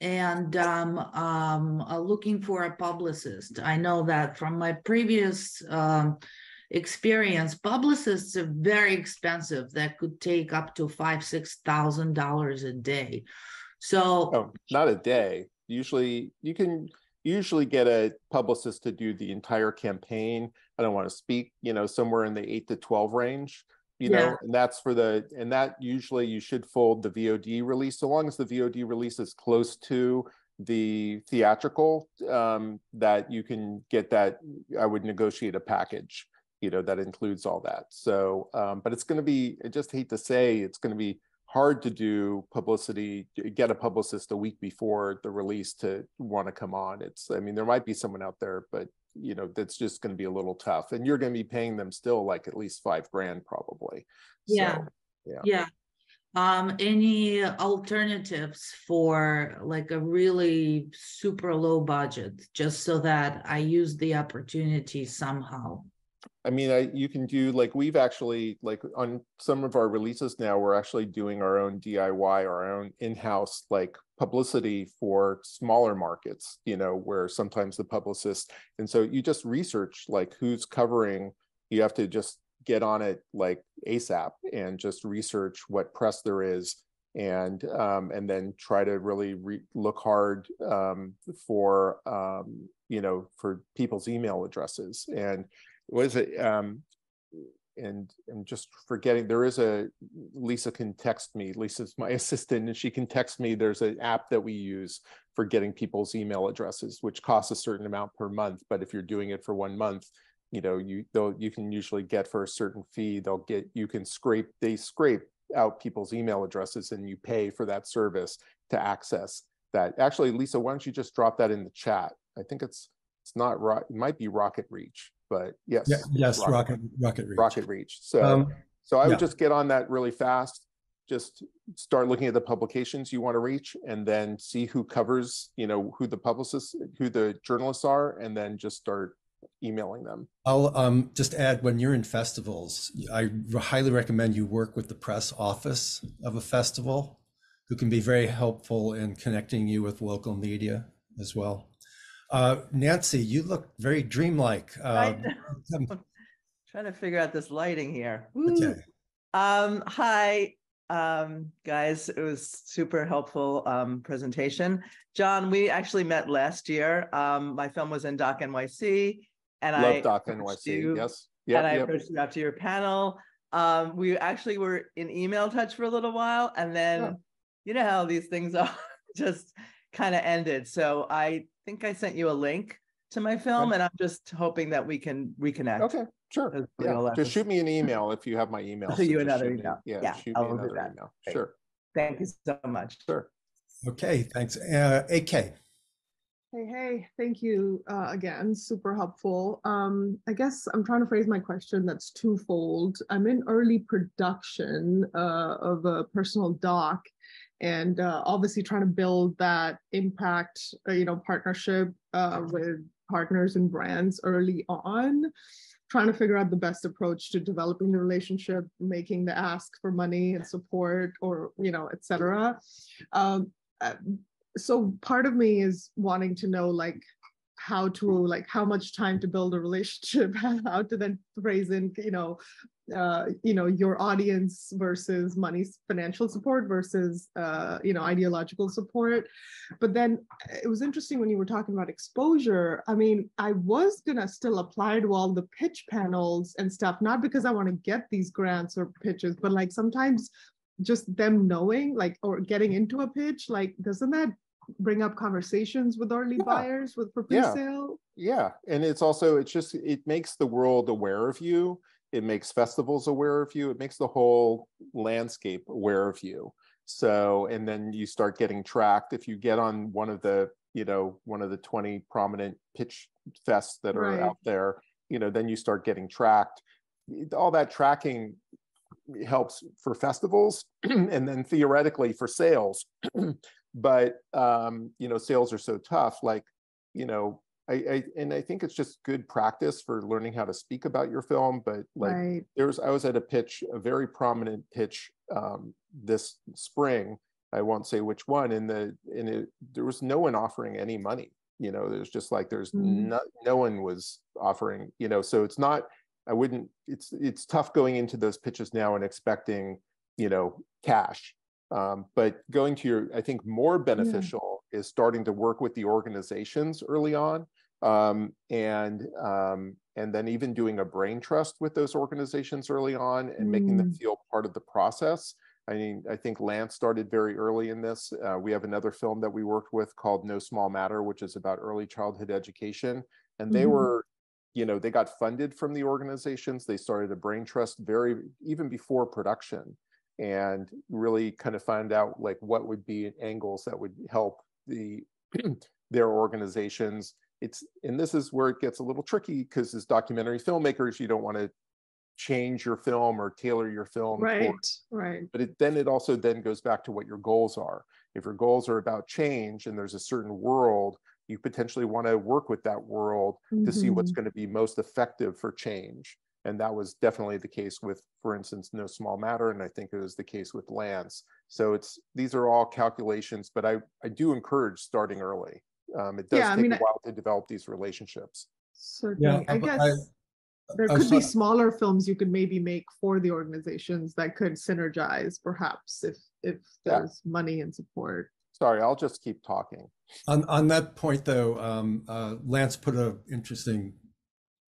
and um, um, uh, looking for a publicist. I know that from my previous um, experience, publicists are very expensive. That could take up to five, six thousand dollars a day. So, oh, not a day. Usually, you can usually get a publicist to do the entire campaign. I don't want to speak, you know, somewhere in the eight to 12 range, you yeah. know, and that's for the, and that usually you should fold the VOD release, so long as the VOD release is close to the theatrical, um, that you can get that, I would negotiate a package, you know, that includes all that. So, um, but it's going to be, I just hate to say, it's going to be hard to do publicity, get a publicist a week before the release to want to come on. It's, I mean, there might be someone out there, but you know, that's just going to be a little tough. And you're going to be paying them still like at least five grand probably. Yeah. So, yeah. Yeah. Um, any alternatives for like a really super low budget, just so that I use the opportunity somehow? I mean, I, you can do like we've actually like on some of our releases now, we're actually doing our own DIY, our own in-house like publicity for smaller markets, you know, where sometimes the publicist, and so you just research like who's covering, you have to just get on it like ASAP and just research what press there is and um, and then try to really re- look hard um, for um, you know for people's email addresses. And was it um and and just forgetting there is a lisa can text me lisa's my <laughs> assistant and she can text me there's an app that we use for getting people's email addresses which costs a certain amount per month but if you're doing it for one month you know you you can usually get for a certain fee they'll get you can scrape they scrape out people's email addresses and you pay for that service to access that. Actually lisa why don't you just drop that in the chat? I think it's it's not right it might be RocketReach but yes, yeah, yes, rocket, rocket, reach. RocketReach. So, um, so I would just get on that really fast. Just start looking at the publications you want to reach, and then see who covers, you know, who the publicists, who the journalists are, and then just start emailing them. I'll um, just add when you're in festivals, I highly recommend you work with the press office of a festival, who can be very helpful in connecting you with local media as well. Uh, Nancy, you look very dreamlike. Uh, <laughs> trying to figure out this lighting here. Okay. Um, hi, um, guys. It was super helpful um, presentation. Jon, we actually met last year. Um, my film was in Doc NYC, and I Love I Doc NYC. You, yes. Yep, and I yep. approached you after your panel. Um, we actually were in email touch for a little while, and then yeah. you know how these things <laughs> are just kind of ended. So I think I sent you a link to my film, and I'm just hoping that we can reconnect. Okay, sure. Yeah. Just shoot me an email if you have my email. <laughs> So you another email. Me, yeah, yeah, shoot I'll me another that. email. Great. Sure. Thank you so much. Sure. Okay, thanks. Uh, AK. Hey, hey, thank you uh, again. Super helpful. Um, I guess I'm trying to phrase my question that's twofold. I'm in early production uh, of a personal doc and uh, obviously trying to build that impact, uh, you know, partnership uh, with partners and brands early on, trying to figure out the best approach to developing the relationship, making the ask for money and support, or you know, etc. Um, uh, so part of me is wanting to know, like, how to like how much time to build a relationship <laughs> how to then phrase in you know uh, you know your audience versus money financial support versus uh, you know ideological support. But then uh, it was interesting when you were talking about exposure. I mean i was gonna still apply to all the pitch panels and stuff not because i want to get these grants or pitches but like sometimes just them knowing like or getting into a pitch like doesn't that bring up conversations with early yeah. buyers with for pre-sale? Yeah. yeah. And it's also it's just it makes the world aware of you it makes festivals aware of you it makes the whole landscape aware of you So, and then you start getting tracked. If you get on one of the, you know, one of the 20 prominent pitch fests that are Right. out there, you know, then you start getting tracked. All that tracking helps for festivals <clears throat> and then theoretically for sales. <clears throat> but um, you know, sales are so tough. Like, you know, I, I and I think it's just good practice for learning how to speak about your film. But like, Right. there was I was at a pitch, a very prominent pitch um, this spring. I won't say which one. And the and it there was no one offering any money. You know, there's just like there's Mm. no no one was offering. You know, so it's not. I wouldn't. It's it's tough going into those pitches now and expecting you know cash. Um, but going to your, I think more beneficial is starting to work with the organizations early on um, and um, and then even doing a brain trust with those organizations early on and making them Mm. feel part of the process. I mean, I think Lance started very early in this. Uh, we have another film that we worked with called No Small Matter, which is about early childhood education, and they Mhm. were, you know, they got funded from the organizations. They started a brain trust very even before production, and really kind of find out like what would be angles that would help the <clears throat> their organizations it's and this is where it gets a little tricky because as documentary filmmakers you don't want to change your film or tailor your film Right. Right. but it, then it also then goes back to what your goals are if your goals are about change and there's a certain world you potentially want to work with that world to see what's Mhm. going to be most effective for change and that was definitely the case with for instance no small matter and i think it was the case with lance so it's these are all calculations but i i do encourage starting early um, it does Yeah, I take mean, a I- while to develop these relationships Certainly. I guess I- there could be smaller films you could maybe make for the organizations that could synergize perhaps if if Yeah. there's money and support. sorry i'll just keep talking On on that point, though, um, uh, Lance put a interesting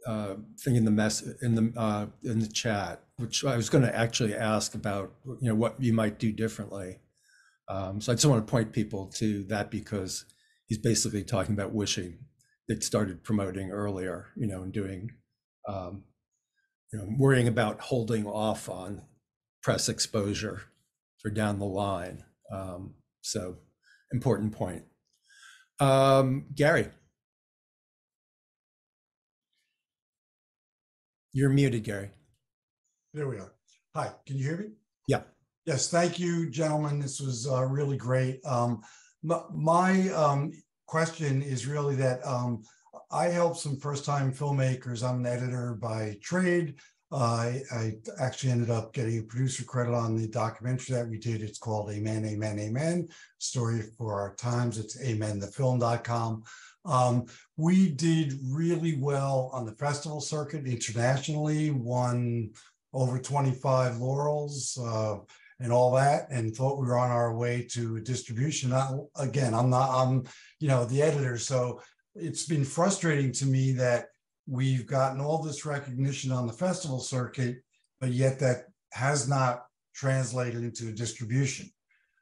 uh, thing in the mess in the uh, in the chat, which I was going to actually ask about. You know, what you might do differently. Um, so I just want to point people to that because he's basically talking about wishing they'd started promoting earlier. You know, and doing, um, you know, worrying about holding off on press exposure for down the line. Um, so important point. Um, Gary. You're muted, Gary. There we are. Hi, can you hear me? Yeah. Yes, thank you, gentlemen. This was uh, really great. Um, my um, question is really that um, I help some first-time filmmakers. I'm an editor by trade. I, I actually ended up getting a producer credit on the documentary that we did. It's called Amen, Amen, Amen. Story for our times. It's amenthefilm.com. Um, we did really well on the festival circuit internationally, won over 25 laurels uh, and all that, and thought we were on our way to distribution. I, again, I'm not, I'm, you know, the editor. So it's been frustrating to me that we've gotten all this recognition on the festival circuit, but yet that has not translated into a distribution.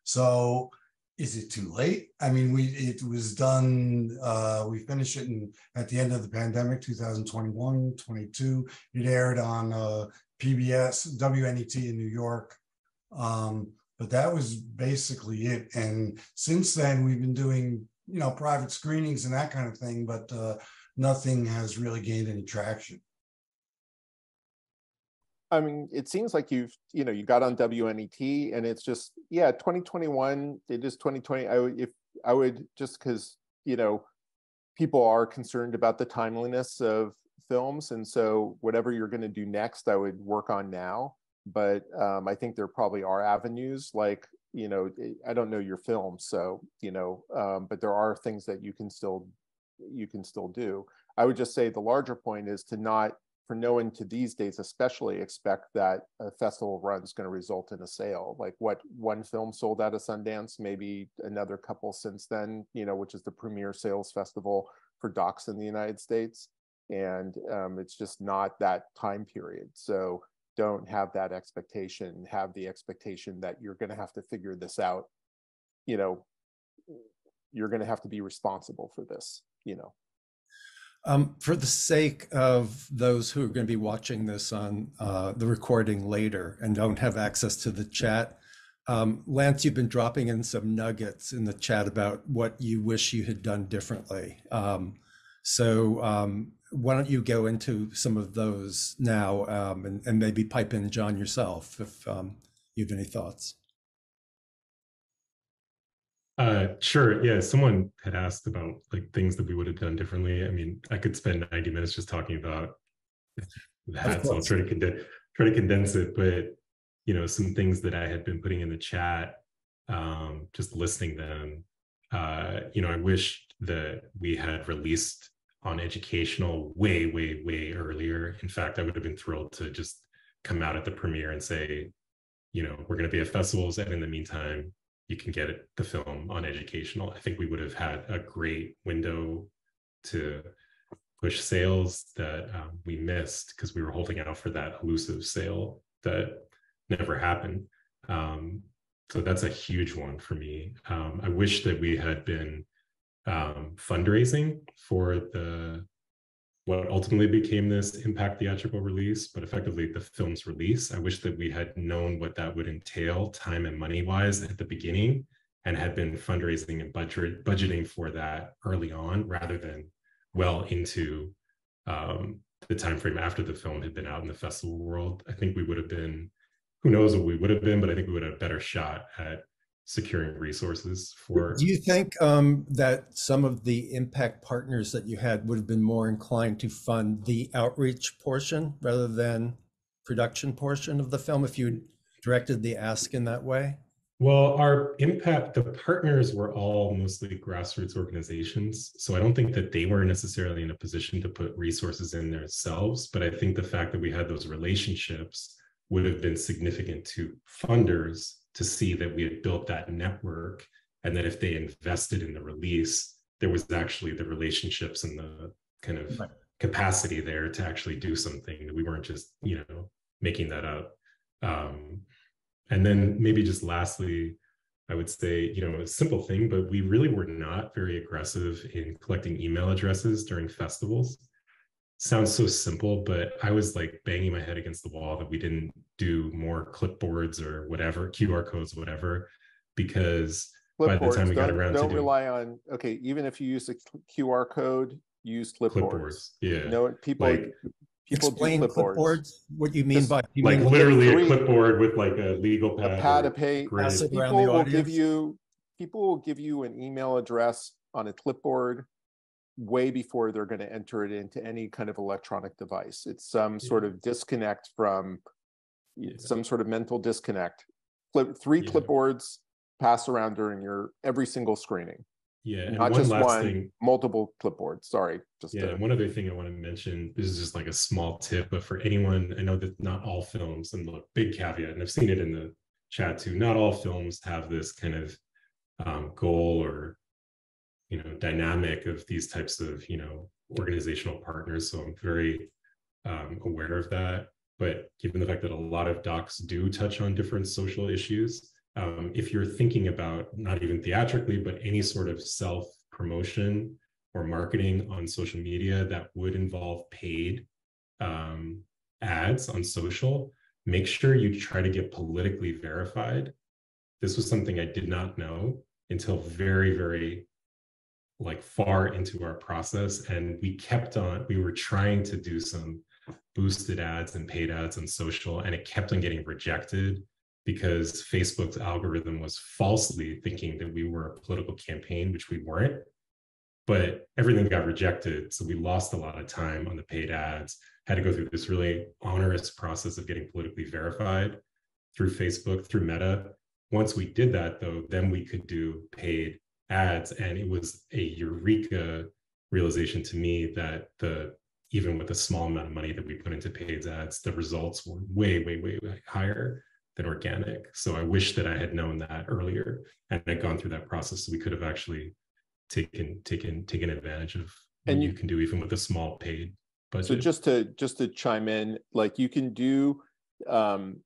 So is it too late? I mean, we it was done, uh, we finished it in, at the end of the pandemic, 2021, 22. It aired on uh, PBS, WNET in New York. Um, but that was basically it. And since then, we've been doing, you know, private screenings and that kind of thing, but uh, nothing has really gained any traction. I mean, it seems like you've, you know, you got on WNET and it's just, yeah, 2021, it is 2020. I would, if I would just because, you know, people are concerned about the timeliness of films. And so whatever you're going to do next, I would work on now. But um, I think there probably are avenues like, you know, I don't know your film. So, you know, um, but there are things that you can still, you can still do. I would just say the larger point is to not for no one to these days especially expect that a festival run is going to result in a sale. Like what one film sold out of sundance maybe another couple since then you know which is the premier sales festival for docs in the united states. And um, it's just not that time period. So don't have that expectation have the expectation that you're going to have to figure this out. You know you're going to have to be responsible for this you know Um, for the sake of those who are going to be watching this on uh, the recording later and don't have access to the chat, Um, Lance, you've been dropping in some nuggets in the chat about what you wish you had done differently. Um, so um, why don't you go into some of those now um, and, and, maybe pipe in Jon yourself if um, you have any thoughts. Uh, sure. Yeah. Someone had asked about like things that we would have done differently. I mean, I could spend 90 minutes just talking about <laughs> that. So I'll try to condense, try to condense it. But, you know, some things that I had been putting in the chat, um, just listing them, uh, you know, I wish that we had released on educational way, way, way earlier. In fact, I would have been thrilled to just come out at the premiere and say, you know, we're going to be at festivals. And in the meantime, you can get the film on educational. I think we would have had a great window to push sales that um, we missed because we were holding out for that elusive sale that never happened. Um, so that's a huge one for me. Um, I wish that we had been um, fundraising for the what ultimately became this impact theatrical release, but effectively the film's release. I wish that we had known what that would entail time and money wise at the beginning and had been fundraising and budget, budgeting for that early on rather than well into um, the time frame after the film had been out in the festival world. I think we would have been, who knows what we would have been, but I think we would have a better shot at securing resources for. Do you think um, that some of the impact partners that you had would have been more inclined to fund the outreach portion rather than production portion of the film if you directed the ask in that way? Well, our impact, the partners were all mostly grassroots organizations. So I don't think that they were necessarily in a position to put resources in themselves. But I think the fact that we had those relationships would have been significant to funders to see that we had built that network and that if they invested in the release there was actually the relationships and the kind of right. capacity there to actually do something. That we weren't just you know making that up. Um, and then maybe just lastly i would say you know a simple thing but we really were not very aggressive in collecting email addresses during festivals sounds so simple, but I was like banging my head against the wall that we didn't do more clipboards or whatever, QR codes, whatever, because by the time we got around don't to rely on okay, even if you use a QR code, use clipboards. clipboards. Yeah. You know, people like, people explain clipboards. clipboards. What you mean Just by you like mean literally a clipboard with like a legal pad. A pad to pay. People will give you people will give you an email address on a clipboard way before they're going to enter it into any kind of electronic device. It's some yeah. sort of disconnect from yeah. some sort of mental disconnect. Clip, three yeah. clipboards pass around during your every single screening. Yeah, not one just one, thing, multiple clipboards. Sorry, just yeah. To... One other thing I want to mention. This is just like a small tip, but for anyone, I know that not all films, and look, big caveat, and I've seen it in the chat too. Not all films have this kind of um, goal or you know dynamic of these types of you know organizational partners. So i'm very um, aware of that. But given the fact that a lot of docs do touch on different social issues um, if you're thinking about not even theatrically but any sort of self promotion or marketing on social media that would involve paid um, ads on social make sure you try to get politically verified. This was something i did not know until very very like far into our process and we kept on we were trying to do some boosted ads and paid ads on social and it kept on getting rejected because facebook's algorithm was falsely thinking that we were a political campaign which we weren't. But everything got rejected so we lost a lot of time on the paid ads had to go through this really onerous process of getting politically verified through facebook through meta. Once we did that though then we could do paid ads and it was a eureka realization to me that the even with the small amount of money that we put into paid ads the results were way way way, way higher than organic. So i wish that i had known that earlier and had gone through that process so we could have actually taken taken taken advantage of and you, you can do even with a small paid budget. so just to just to chime in like you can do um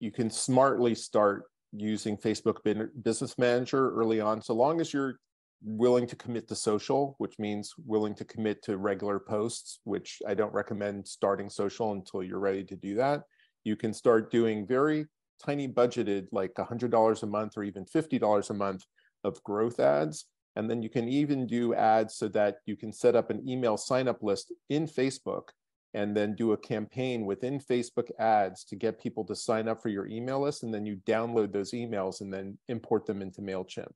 you can smartly start using Facebook Business Manager early on, so long as you're willing to commit to social, which means willing to commit to regular posts, which I don't recommend starting social until you're ready to do that. You can start doing very tiny budgeted like $100 a month or even $50 a month of growth ads. And then you can even do ads so that you can set up an email sign up list in Facebook and then do a campaign within Facebook ads to get people to sign up for your email list. And then you download those emails and then import them into MailChimp.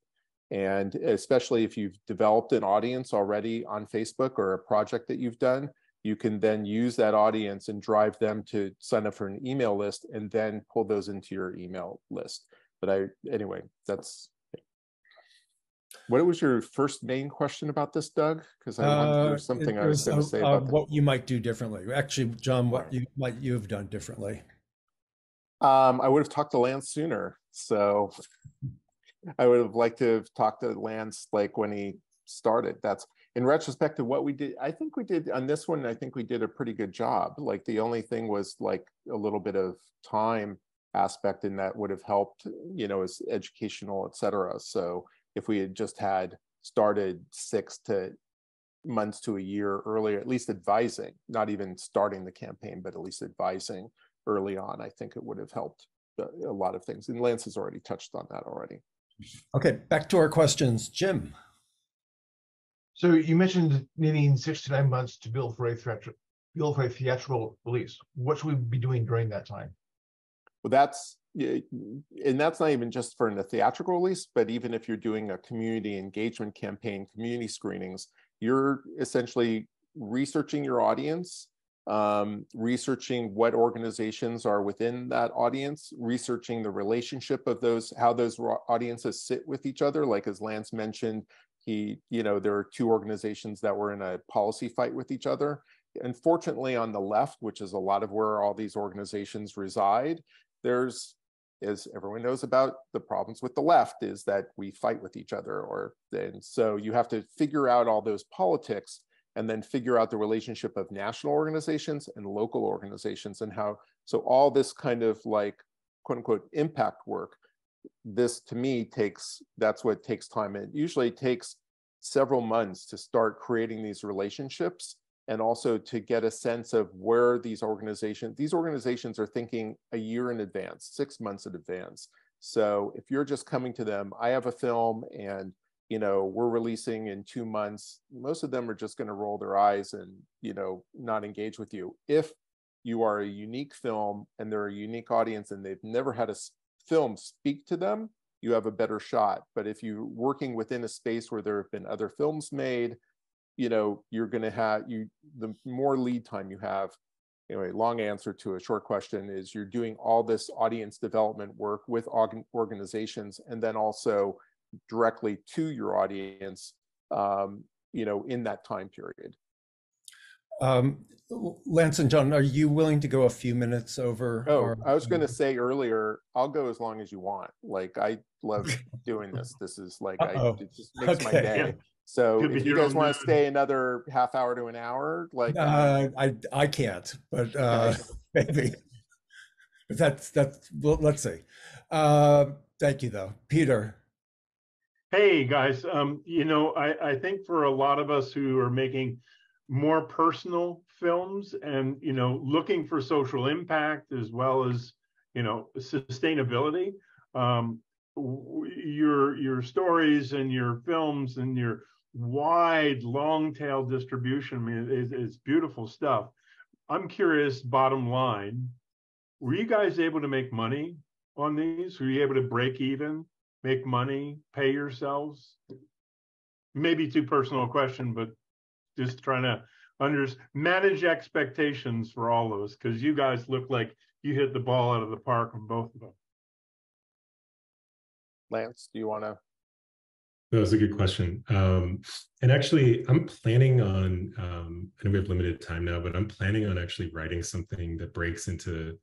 And especially if you've developed an audience already on Facebook or a project that you've done, you can then use that audience and drive them to sign up for an email list and then pull those into your email list. But I, anyway, that's what was your first main question about this, Doug? Because I uh, there's something I was, going to say about what you might do differently. Actually, Jon, what you might you have done differently. Um, I would have talked to Lance sooner. So I would have liked to have talked to Lance like when he started. That's in retrospect to what we did. I think we did on this one. I think we did a pretty good job. Like the only thing was like a little bit of time aspect, and that would have helped. You know, as educational, etc. So if we had just had started six to months to a year earlier, at least advising, not even starting the campaign, but at least advising early on, I think it would have helped uh, a lot of things. And Lance has already touched on that already. Okay, back to our questions. Jim. So you mentioned needing six to nine months to build for a theatrical, build for a theatrical release. What should we be doing during that time? Well, that's and that's not even just for the theatrical release, but even if you're doing a community engagement campaign, community screenings, you're essentially researching your audience, um, researching what organizations are within that audience, researching the relationship of those, how those audiences sit with each other. Like as Lance mentioned, he, you know, there are two organizations that were in a policy fight with each other. Unfortunately, on the left, which is a lot of where all these organizations reside, there's as everyone knows about the problems with the left is that we fight with each other or and so you have to figure out all those politics and then figure out the relationship of national organizations and local organizations and how so all this kind of like quote unquote impact work this to me takes that's what takes time. It usually takes several months to start creating these relationships and also to get a sense of where these organizations these organizations are thinking a year in advance six months in advance. So if you're just coming to them i have a film and you know we're releasing in two months most of them are just going to roll their eyes and you know not engage with you. If you are a unique film and they're a unique audience and they've never had a film speak to them you have a better shot. But if you're working within a space where there have been other films made you know you're going to have you the more lead time you have anyway long answer to a short question is you're doing all this audience development work with organizations and then also directly to your audience um, you know in that time period um, Lance and Jon, are you willing to go a few minutes over? Oh, or, I was going to say earlier, I'll go as long as you want. Like I love <laughs> doing this. This is like I, it just makes okay. my day. So if you guys want to stay another half hour to an hour, like uh, I I can't, but <laughs> uh, <laughs> maybe. But that's that's well, let's see. Uh, thank you though, Peter. Hey guys, um, you know I I think for a lot of us who are making more personal films and you know looking for social impact as well as you know sustainability um, your your stories and your films and your wide long tail distribution. I mean, it's beautiful stuff. I'm curious, bottom line, were you guys able to make money on these? Were you able to break even, make money, pay yourselves? Maybe too personal a question, but just trying to under manage expectations for all of us because you guys look like you hit the ball out of the park on both of them. Lance, do you want to that was a good question. Um, and actually, I'm planning on, um, I know we have limited time now, but I'm planning on actually writing something that breaks into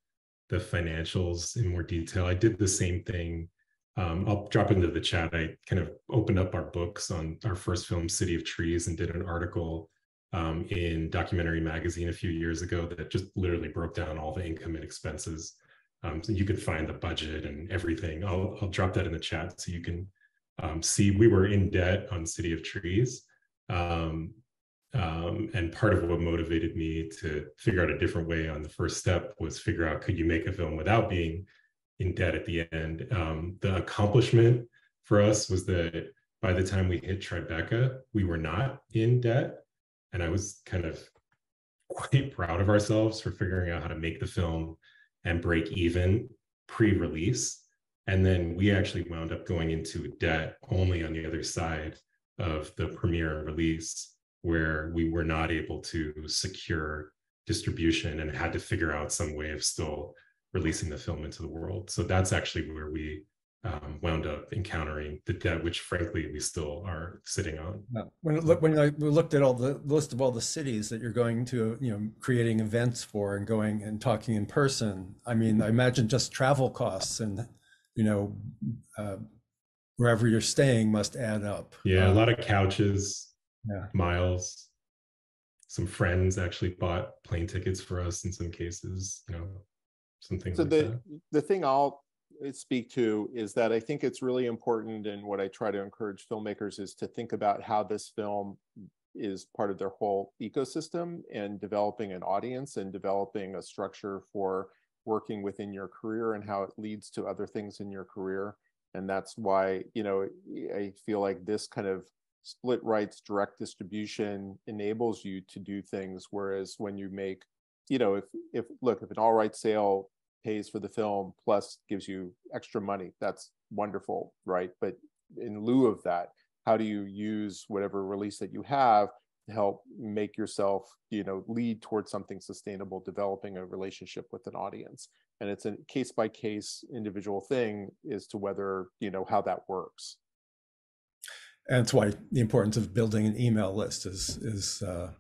the financials in more detail. I did the same thing. Um, I'll drop into the chat. I kind of opened up our books on our first film, City of Trees, and did an article um, in Documentary Magazine a few years ago that just literally broke down all the income and expenses. Um, so you can find the budget and everything. I'll, I'll drop that in the chat so you can um, see we were in debt on City of Trees. Um, um, and part of what motivated me to figure out a different way on the first step was figure out could you make a film without being in debt at the end. Um, the accomplishment for us was that by the time we hit Tribeca, we were not in debt. And I was kind of quite proud of ourselves for figuring out how to make the film and break even pre release. And then we actually wound up going into debt only on the other side of the premiere release, where we were not able to secure distribution and had to figure out some way of still releasing the film into the world. So that's actually where we um, wound up encountering the debt, which frankly we still are sitting on. Yeah. When it look, when I looked at all the list of all the cities that you're going to, you know, creating events for and going and talking in person, I mean, I imagine just travel costs and, you know, uh, wherever you're staying must add up. Yeah, a lot of couches, yeah. miles. Some friends actually bought plane tickets for us in some cases, you know, some things so like the, that. The thing I'll Uh, speak to is that I think it's really important, and what I try to encourage filmmakers is to think about how this film is part of their whole ecosystem and developing an audience and developing a structure for working within your career and how it leads to other things in your career. And that's why, you know, I feel like this kind of split rights direct distribution enables you to do things. Whereas when you make, you know, if, if look, if an all right sale pays for the film plus gives you extra money. That's wonderful right? But in lieu of that how do you use whatever release that you have to help make yourself you know lead towards something sustainable developing a relationship with an audience? And it's a case by case individual thing as to whether you know how that works. And that's why the importance of building an email list is is uh,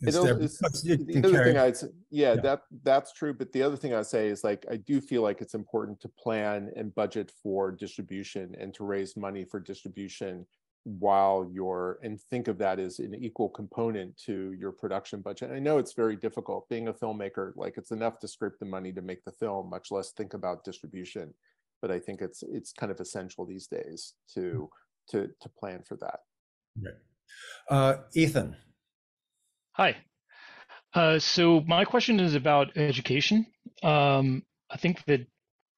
it's, the other thing I'd say, yeah, yeah, that that's true. But the other thing I'd say is like I do feel like it's important to plan and budget for distribution and to raise money for distribution while you're and think of that as an equal component to your production budget. I know it's very difficult being a filmmaker. Like it's enough to scrape the money to make the film, much less think about distribution. But I think it's it's kind of essential these days to to to plan for that. Right. Uh, Ethan. Hi. Uh, so my question is about education. Um, I think the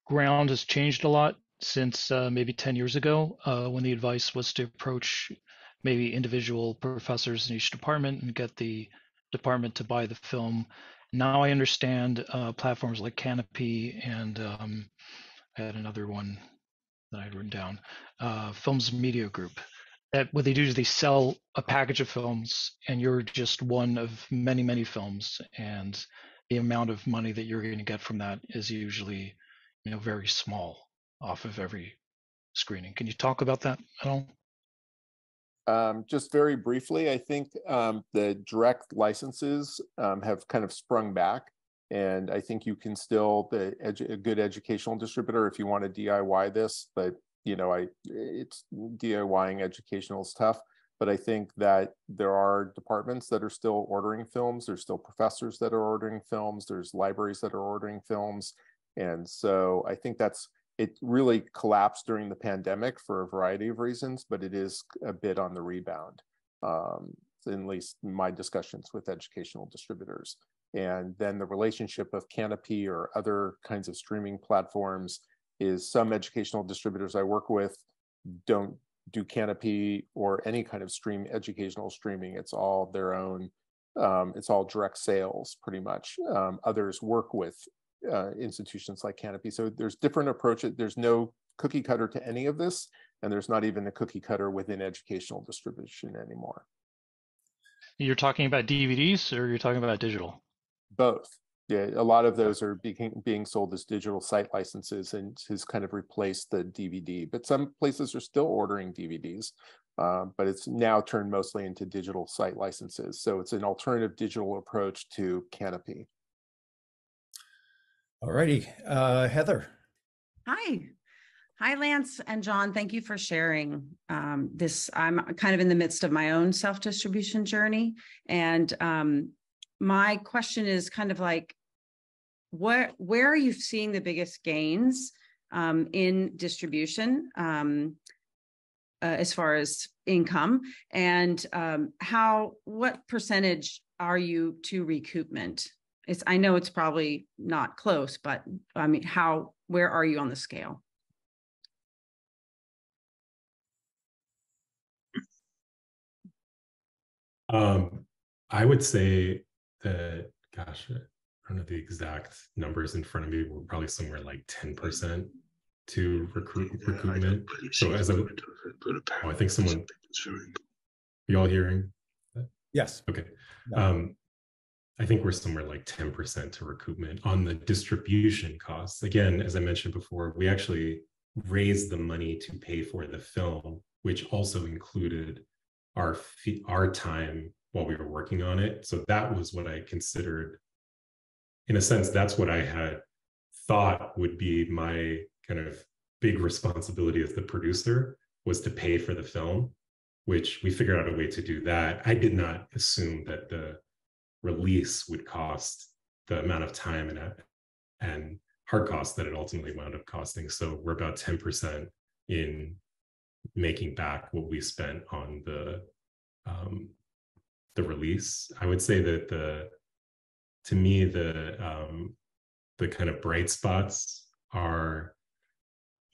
ground has changed a lot since uh, maybe 10 years ago uh, when the advice was to approach maybe individual professors in each department and get the department to buy the film. Now I understand uh, platforms like Kanopy and um, I had another one that I had written down, uh, Films Media Group that what they do is they sell a package of films and you're just one of many many films and the amount of money that you're going to get from that is usually you know very small off of every screening. Can you talk about that at all? Um, just very briefly i think um, the direct licenses um, have kind of sprung back and i think you can still the edu- a good educational distributor if you want to diy this but you know, I it's DIYing educational stuff, but I think that there are departments that are still ordering films. There's still professors that are ordering films. There's libraries that are ordering films, and so I think that's it. Really collapsed during the pandemic for a variety of reasons, but it is a bit on the rebound. Um, at least my discussions with educational distributors. And then the relationship of Kanopy or other kinds of streaming platforms is some educational distributors I work with don't do Kanopy or any kind of stream educational streaming. It's all their own. Um, it's all direct sales, pretty much. Um, others work with uh, institutions like Kanopy. So there's different approaches. There's no cookie cutter to any of this, and there's not even a cookie cutter within educational distribution anymore. You're talking about DVDs, or you're talking about digital? Both yeah, a lot of those are being being sold as digital site licenses and has kind of replaced the DVD. But some places are still ordering DVDs, uh, but it's now turned mostly into digital site licenses. So it's an alternative digital approach to Kanopy. All righty, uh, Heather. Hi. Hi, Lance and Jon. Thank you for sharing um, this. I'm kind of in the midst of my own self distribution journey. And um, my question is kind of like where where are you seeing the biggest gains um, in distribution um, uh, as far as income and um, how what percentage are you to recoupment it's i know it's probably not close but i mean how where are you on the scale? Um, I would say that, gosh, I don't know the exact numbers in front of me. We're probably somewhere like 10% to recruit yeah, recruitment. So as a, oh, I think someone, you all hearing? Yes. Okay. Um, I think we're somewhere like 10% to recoupment on the distribution costs. Again, as I mentioned before, we actually raised the money to pay for the film, which also included our fee, our time while we were working on it. So that was what I considered, in a sense, that's what I had thought would be my kind of big responsibility as the producer was to pay for the film, which we figured out a way to do that. I did not assume that the release would cost the amount of time and and hard costs that it ultimately wound up costing. So we're about 10% in making back what we spent on the um, the release. I would say that the to me the um, the kind of bright spots are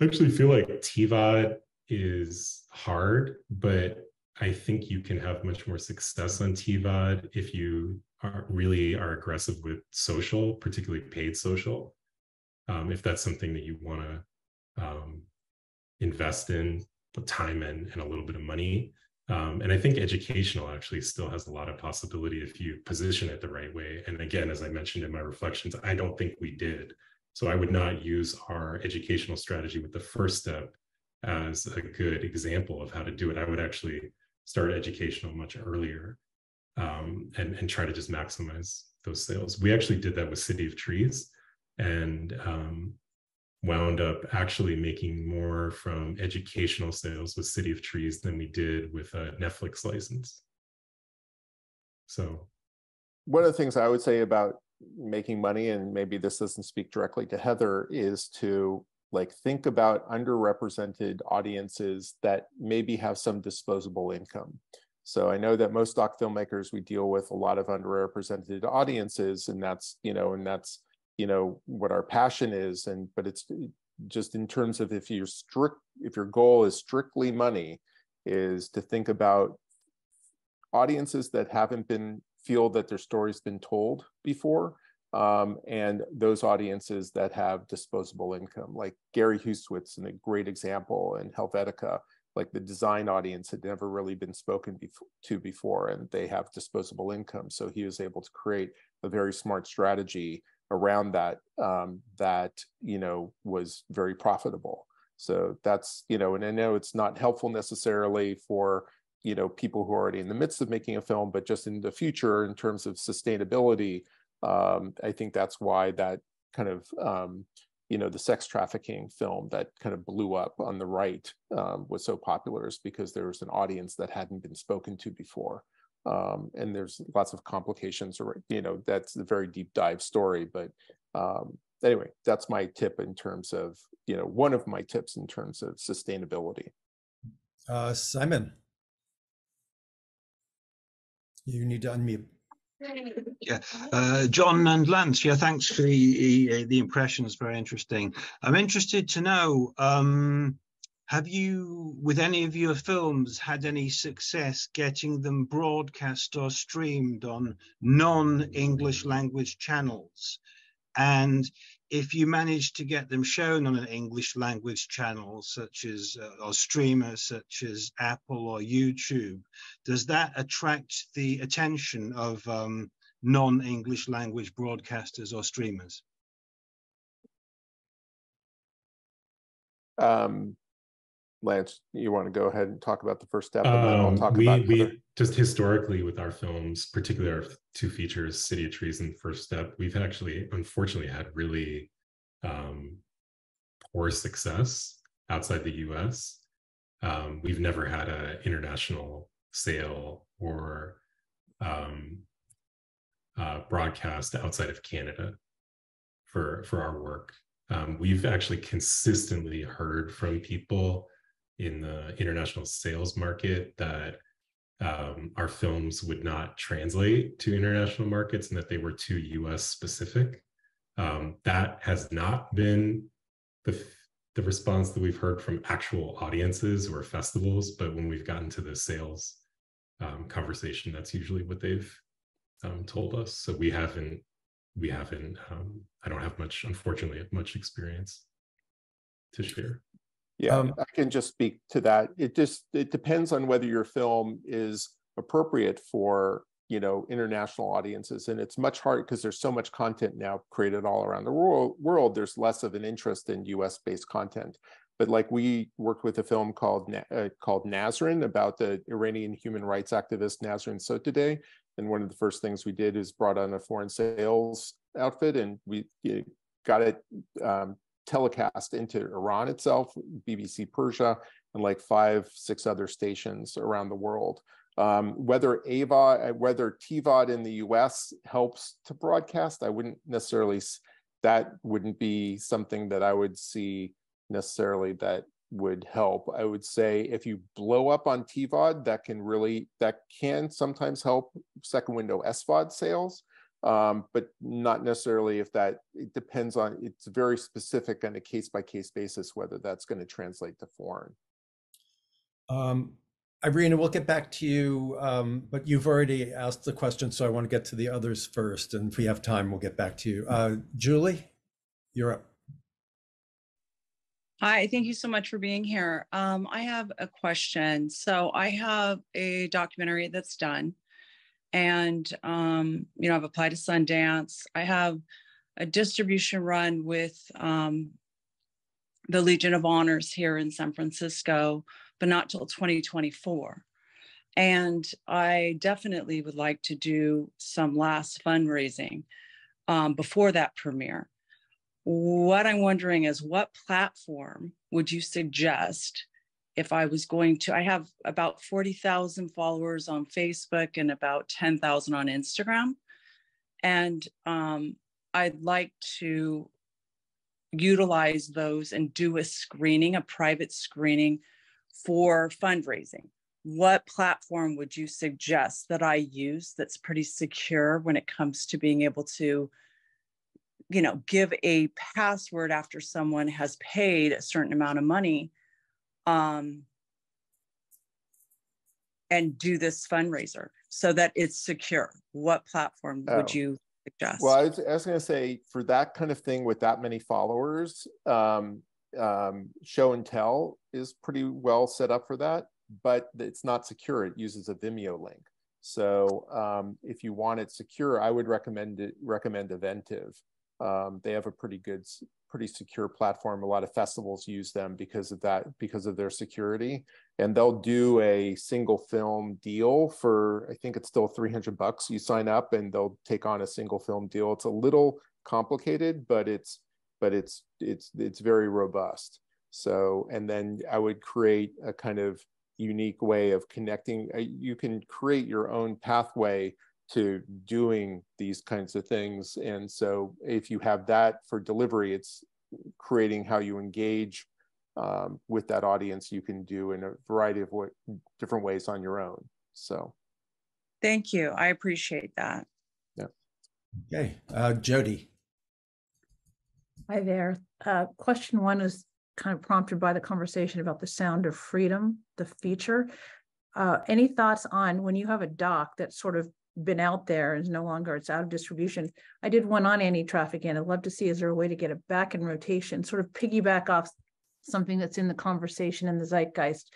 I actually feel like TVOD is hard, but I think you can have much more success on TVOD if you are really are aggressive with social, particularly paid social. Um, if that's something that you want to um, invest in, time in, and a little bit of money. Um, and I think educational actually still has a lot of possibility if you position it the right way. And again, as I mentioned in my reflections, I don't think we did. So I would not use our educational strategy with the first step as a good example of how to do it. I would actually start educational much earlier um, and, and try to just maximize those sales. We actually did that with City of Trees and um, wound up actually making more from educational sales with City of Trees than we did with a Netflix license. So, one of the things I would say about making money, and maybe this doesn't speak directly to Heather, is to like think about underrepresented audiences that maybe have some disposable income. So I know that most doc filmmakers we deal with a lot of underrepresented audiences, and that's you know, and that's you know what our passion is and but it's just in terms of if you're strict if your goal is strictly money is to think about audiences that haven't been feel that their story's been told before um, and those audiences that have disposable income. Like Gary Hustwit is a great example in helvetica like the design audience had never really been spoken to before and they have disposable income. So he was able to create a very smart strategy around that um, that you know was very profitable. So that's you know, and I know it's not helpful necessarily for you know people who are already in the midst of making a film, but just in the future in terms of sustainability, um, I think that's why that kind of um, you know the sex trafficking film that kind of blew up on the right um, was so popular is because there was an audience that hadn't been spoken to before um, and there's lots of complications or you know that's a very deep dive story but um, anyway that's my tip in terms of you know one of my tips in terms of sustainability uh, simon you need to unmute yeah, uh, Jon and Lance. Yeah, thanks for the the impressions. Very interesting. I'm interested to know um, have you, with any of your films, had any success getting them broadcast or streamed on non-English language channels? And if you manage to get them shown on an English language channel, such as uh, or streamer such as Apple or YouTube, does that attract the attention of um, non-English language broadcasters or streamers? Um, Lance, you want to go ahead and talk about the first step, and then I'll Um, talk we about. we just historically with our films, particularly our two features, City of Trees and First Step, we've actually unfortunately had really um, poor success outside the U.S. Um, we've never had an international sale or um, uh, broadcast outside of Canada for for our work. Um, we've actually consistently heard from people in the international sales market that um, our films would not translate to international markets and that they were too US specific. Um, that has not been the the response that we've heard from actual audiences or festivals, but when we've gotten to the sales um, conversation, that's usually what they've um, told us. So we haven't, we haven't. Um, I don't have much, unfortunately, much experience to share. Yeah, um, I can just speak to that. It just it depends on whether your film is appropriate for you know international audiences and it's much harder because there's so much content now created all around the world world there's less of an interest in us based content but like we worked with a film called uh, called Nasrin about the Iranian human rights activist Nasrin Sotoudeh and one of the first things we did is brought on a foreign sales outfit and we got it um, telecast into Iran itself BBC Persia and like five six other stations around the world um, whether AVOD, uh, whether TVOD in the US helps to broadcast, I wouldn't necessarily, that wouldn't be something that I would see necessarily that would help. I would say if you blow up on TVOD, that can really, that can sometimes help second window SVOD sales. Um, but not necessarily if that, it depends on, it's very specific on a case by case basis, whether that's going to translate to foreign. Um, Irina, we'll get back to you, um, but you've already asked the question, so I want to get to the others first. And if we have time, we'll get back to you. Uh, Julie, you're up. Hi, thank you so much for being here. Um, I have a question. So I have a documentary that's done, and um, you know I've applied to Sundance. I have a distribution run with um, the Legion of Honors here in San Francisco but not till 2024. And I definitely would like to do some last fundraising um, before that premiere. What I'm wondering is what platform would you suggest if I was going to? I have about 40,000 followers on Facebook and about 10,000 on Instagram. And um, I'd like to utilize those and do a screening, a private screening for fundraising, what platform would you suggest that I use that's pretty secure when it comes to being able to, you know, give a password after someone has paid a certain amount of money um, and do this fundraiser so that it's secure? What platform oh. would you suggest? Well, I was, was going to say for that kind of thing with that many followers, um, um, show and tell is pretty well set up for that, but it's not secure. It uses a Vimeo link. So um, if you want it secure, I would recommend it, recommend Eventive. Um, they have a pretty good, pretty secure platform. A lot of festivals use them because of that, because of their security. And they'll do a single film deal for, I think it's still 300 bucks. You sign up and they'll take on a single film deal. It's a little complicated, but it's but it's it's it's very robust. So, and then I would create a kind of unique way of connecting. You can create your own pathway to doing these kinds of things. And so, if you have that for delivery, it's creating how you engage um, with that audience. You can do in a variety of what, different ways on your own. So, thank you. I appreciate that. Yeah. Okay, uh, Jody. Hi there. Uh, question one is kind of prompted by the conversation about the sound of freedom, the feature. Uh, any thoughts on when you have a doc that's sort of been out there is no longer it's out of distribution? I did one on anti-trafficking. I'd love to see is there a way to get it back in rotation, sort of piggyback off something that's in the conversation in the zeitgeist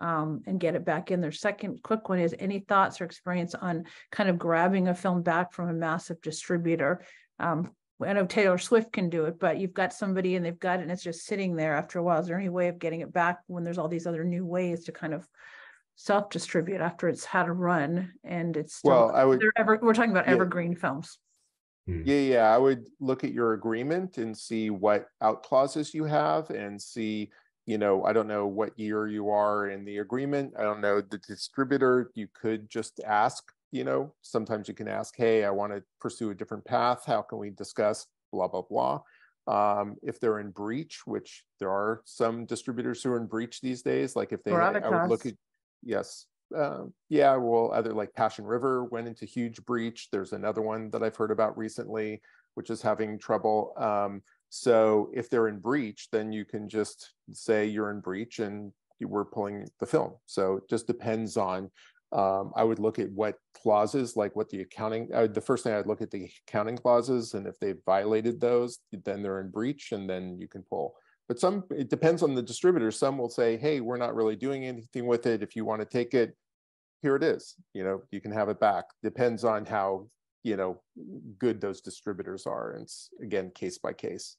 um, and get it back in there. Second quick one is any thoughts or experience on kind of grabbing a film back from a massive distributor? Um, I know Taylor Swift can do it, but you've got somebody and they've got it and it's just sitting there after a while. Is there any way of getting it back when there's all these other new ways to kind of self-distribute after it's had a run and it's still, well, I would, ever, we're talking about yeah, evergreen films. Hmm. Yeah, yeah. I would look at your agreement and see what out clauses you have and see, you know, I don't know what year you are in the agreement. I don't know the distributor. You could just ask you know, sometimes you can ask, hey, I want to pursue a different path. How can we discuss blah, blah, blah. Um, if they're in breach, which there are some distributors who are in breach these days, like if they, I would look at, yes, uh, yeah, well, other like Passion River went into huge breach. There's another one that I've heard about recently, which is having trouble. Um, So if they're in breach, then you can just say you're in breach and we're pulling the film. So it just depends on, um, I would look at what clauses, like what the accounting, uh, the first thing I'd look at the accounting clauses and if they violated those, then they're in breach and then you can pull. But some, it depends on the distributor. Some will say, hey, we're not really doing anything with it. If you want to take it, here it is. You know, you can have it back. Depends on how, you know, good those distributors are. And again, case by case.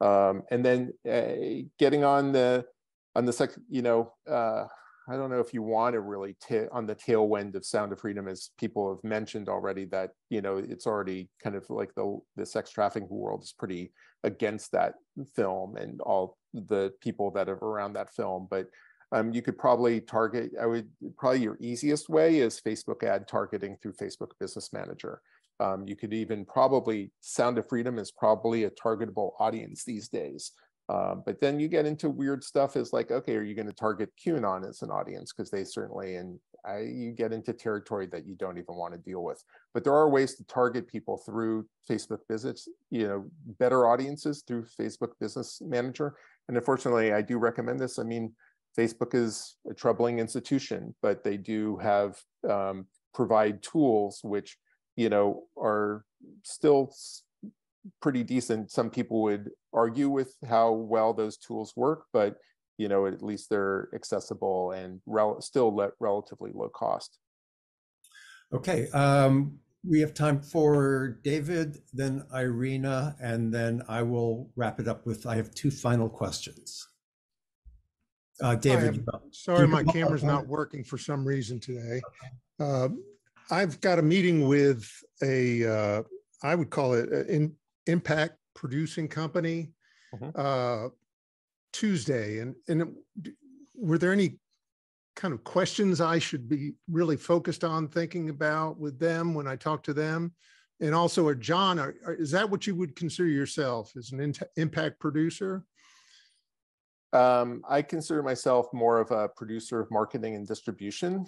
Um, and then uh, getting on the on the second, you know, uh, I don't know if you want to really on the tailwind of Sound of Freedom, as people have mentioned already, that you know it's already kind of like the the sex trafficking world is pretty against that film and all the people that are around that film. But um, you could probably target. I would probably your easiest way is Facebook ad targeting through Facebook Business Manager. Um, you could even probably, Sound of Freedom is probably a targetable audience these days. Um, but then you get into weird stuff is like, okay, are you going to target QAnon as an audience? Because they certainly, and I, you get into territory that you don't even want to deal with. But there are ways to target people through Facebook Business, you know, better audiences through Facebook Business Manager. And unfortunately, I do recommend this. I mean, Facebook is a troubling institution, but they do have um, provide tools which you know, are still pretty decent. Some people would argue with how well those tools work, but you know, at least they're accessible and rel still relatively low cost. Okay, um, we have time for David, then Irina, and then I will wrap it up with, I have two final questions. Uh, David. sorry, my camera's not working for some reason today. Uh, I've got a meeting with a, uh, I would call it an impact producing company mm-hmm. uh, Tuesday. And, and were there any kind of questions I should be really focused on thinking about with them when I talk to them? And also, Jon, are, are, is that what you would consider yourself as an in- impact producer? Um, I consider myself more of a producer of marketing and distribution.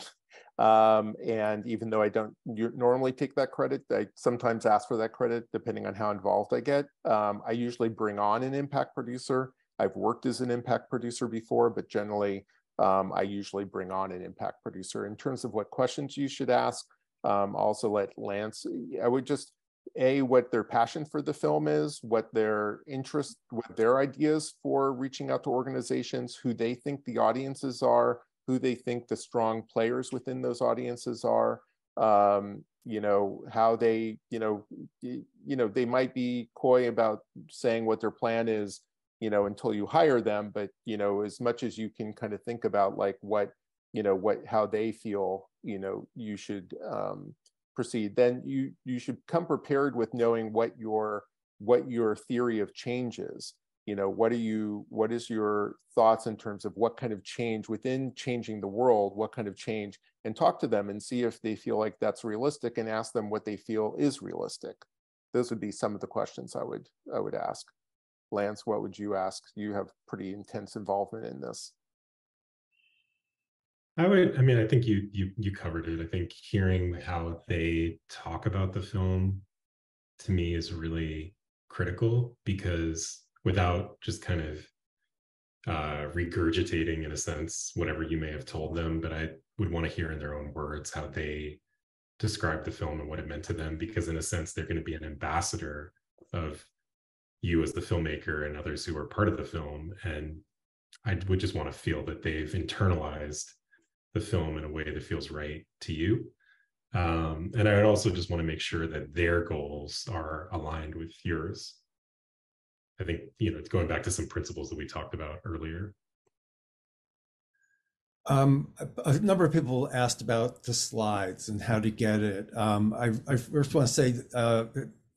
Um, and even though I don't normally take that credit, I sometimes ask for that credit depending on how involved I get. Um, I usually bring on an impact producer. I've worked as an impact producer before, but generally um, I usually bring on an impact producer. In terms of what questions you should ask, um, also let Lance, I would just a what their passion for the film is what their interest what their ideas for reaching out to organizations who they think the audiences are who they think the strong players within those audiences are um, you know how they you know you know they might be coy about saying what their plan is you know until you hire them but you know as much as you can kind of think about like what you know what how they feel you know you should um, proceed, then you you should come prepared with knowing what your what your theory of change is. You know, what are you what is your thoughts in terms of what kind of change within changing the world, what kind of change, and talk to them and see if they feel like that's realistic and ask them what they feel is realistic. Those would be some of the questions I would I would ask. Lance, what would you ask? You have pretty intense involvement in this. I would. I mean, I think you you you covered it. I think hearing how they talk about the film to me is really critical because without just kind of uh, regurgitating, in a sense, whatever you may have told them, but I would want to hear in their own words how they describe the film and what it meant to them, because in a sense, they're going to be an ambassador of you as the filmmaker and others who are part of the film. And I would just want to feel that they've internalized the film in a way that feels right to you. Um, and I would also just want to make sure that their goals are aligned with yours. I think, you know, going back to some principles that we talked about earlier. Um, a, a, number of people asked about the slides and how to get it. Um, I, I, first want to say, uh,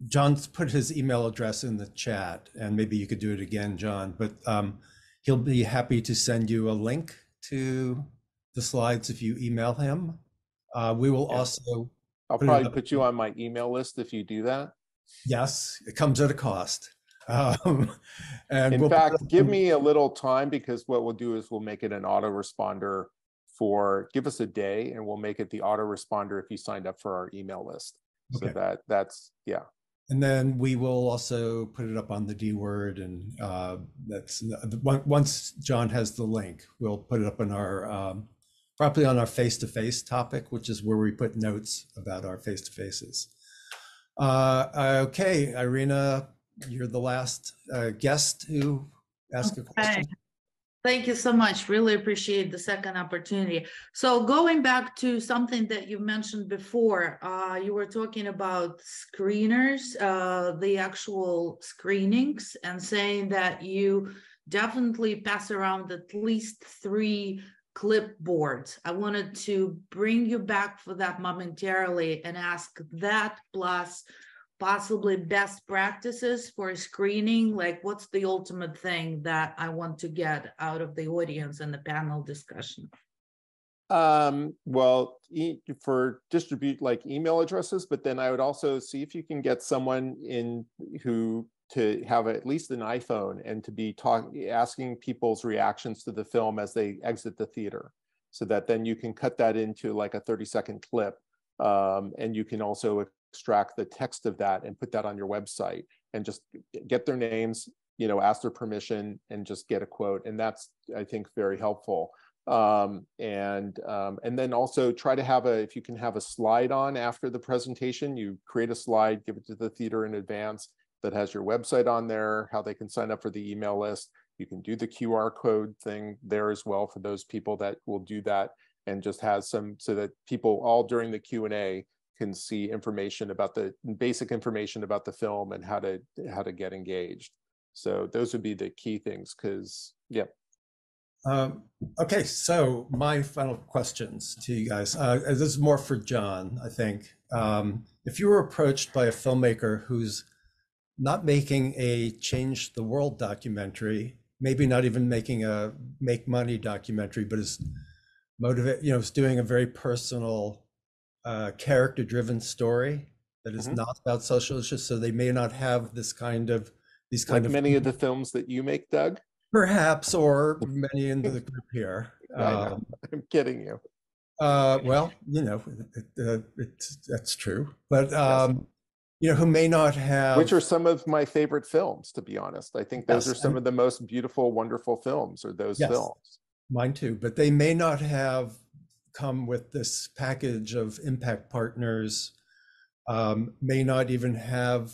Jon's put his email address in the chat, and maybe you could do it again, Jon, but um, he'll be happy to send you a link to the slides if you email him. Uh, we will yeah. also. I'll put probably put you on my email list if you do that. Yes, it comes at a cost. Um, <laughs> and in we'll fact, give me a little time because what we'll do is we'll make it an autoresponder for give us a day and we'll make it the autoresponder if you signed up for our email list. Okay. So that that's yeah. and then we will also put it up on the D word, and uh, that's once Jon has the link, we'll put it up on our um, probably on our face-to-face topic, which is where we put notes about our face-to-faces. Uh, okay, Irina, you're the last uh, guest who asked okay. a question. Thank you so much. Really appreciate the second opportunity. So going back to something that you mentioned before, uh, you were talking about screeners, uh, the actual screenings, and saying that you definitely pass around at least three clipboards. I wanted to bring you back for that momentarily and ask that plus possibly best practices for screening like what's the ultimate thing that i want to get out of the audience and the panel discussion um, well e for distribute like email addresses but then i would also see if you can get someone in who to have at least an iphone and to be talking asking people's reactions to the film as they exit the theater so that then you can cut that into like a 30 second clip um, and you can also extract the text of that and put that on your website and just get their names, you know, ask their permission and just get a quote. And that's, I think, very helpful. Um, and um, and then also try to have a, if you can have a slide on after the presentation, you create a slide, give it to the theater in advance that has your website on there, how they can sign up for the email list. You can do the QR code thing there as well for those people that will do that and just has some so that people all during the Q&A can see information about the basic information about the film and how to how to get engaged. So those would be the key things because yeah. Um, okay, so my final questions to you guys. Uh, this is more for Jon, I think. Um, if you were approached by a filmmaker who's not making a change the world documentary, maybe not even making a make money documentary, but is motivate, you know, is doing a very personal uh, character driven story that is mm-hmm. not about social issues. So they may not have this kind of these kind like of many of the films that you make, Doug. Perhaps, or many in the group here. <laughs> Um, I'm kidding you. Uh, well, you know, it, uh, it's that's true, but um. You know, who may not have. Which are some of my favorite films, to be honest. I think those yes, are some of the most beautiful, wonderful films. or those yes, films? Mine too, but they may not have come with this package of impact partners um, may not even have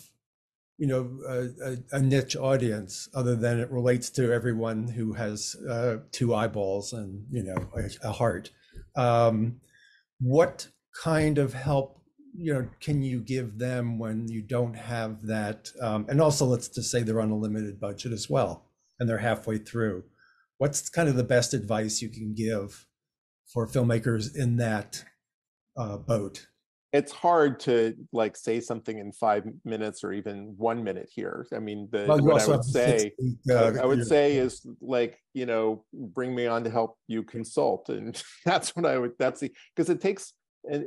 you know a, a, a, niche audience other than it relates to everyone who has uh, two eyeballs and you know a, a heart um, what kind of help you know can you give them when you don't have that um, and also let's just say they're on a limited budget as well and they're halfway through what's kind of the best advice you can give for filmmakers in that uh, boat? It's hard to like say something in five minutes or even one minute here. I mean, the well, what I would say, uh, I would say is like you know, bring me on to help you consult, and <laughs> that's what I would. That's the because it takes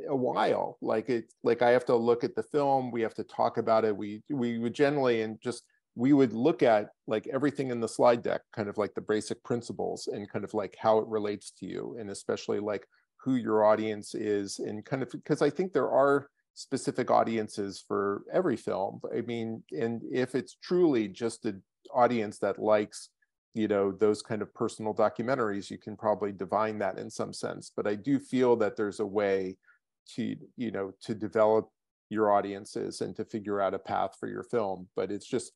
a while like it like i have to look at the film we have to talk about it we we would generally and just we would look at like everything in the slide deck, kind of like the basic principles and kind of like how it relates to you, and especially like who your audience is, and kind of because I think there are specific audiences for every film. I mean, and if it's truly just an audience that likes, you know, those kind of personal documentaries, you can probably divine that in some sense. But I do feel that there's a way to, you know, to develop your audiences and to figure out a path for your film. But it's just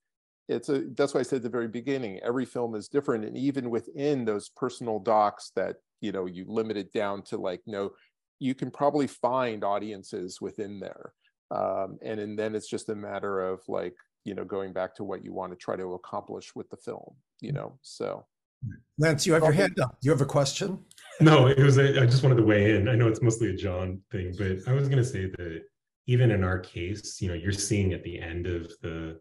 it's a that's why I said at the very beginning, every film is different. And even within those personal docs that, you know, you limit it down to like, no, you can probably find audiences within there. Um, and, and then it's just a matter of like, you know, going back to what you want to try to accomplish with the film, you mm. know. So Lance, you have your hand up. You have a question? No, it was a, I just wanted to weigh in. I know it's mostly a Jon thing, but I was going to say that even in our case, you know, you're seeing at the end of the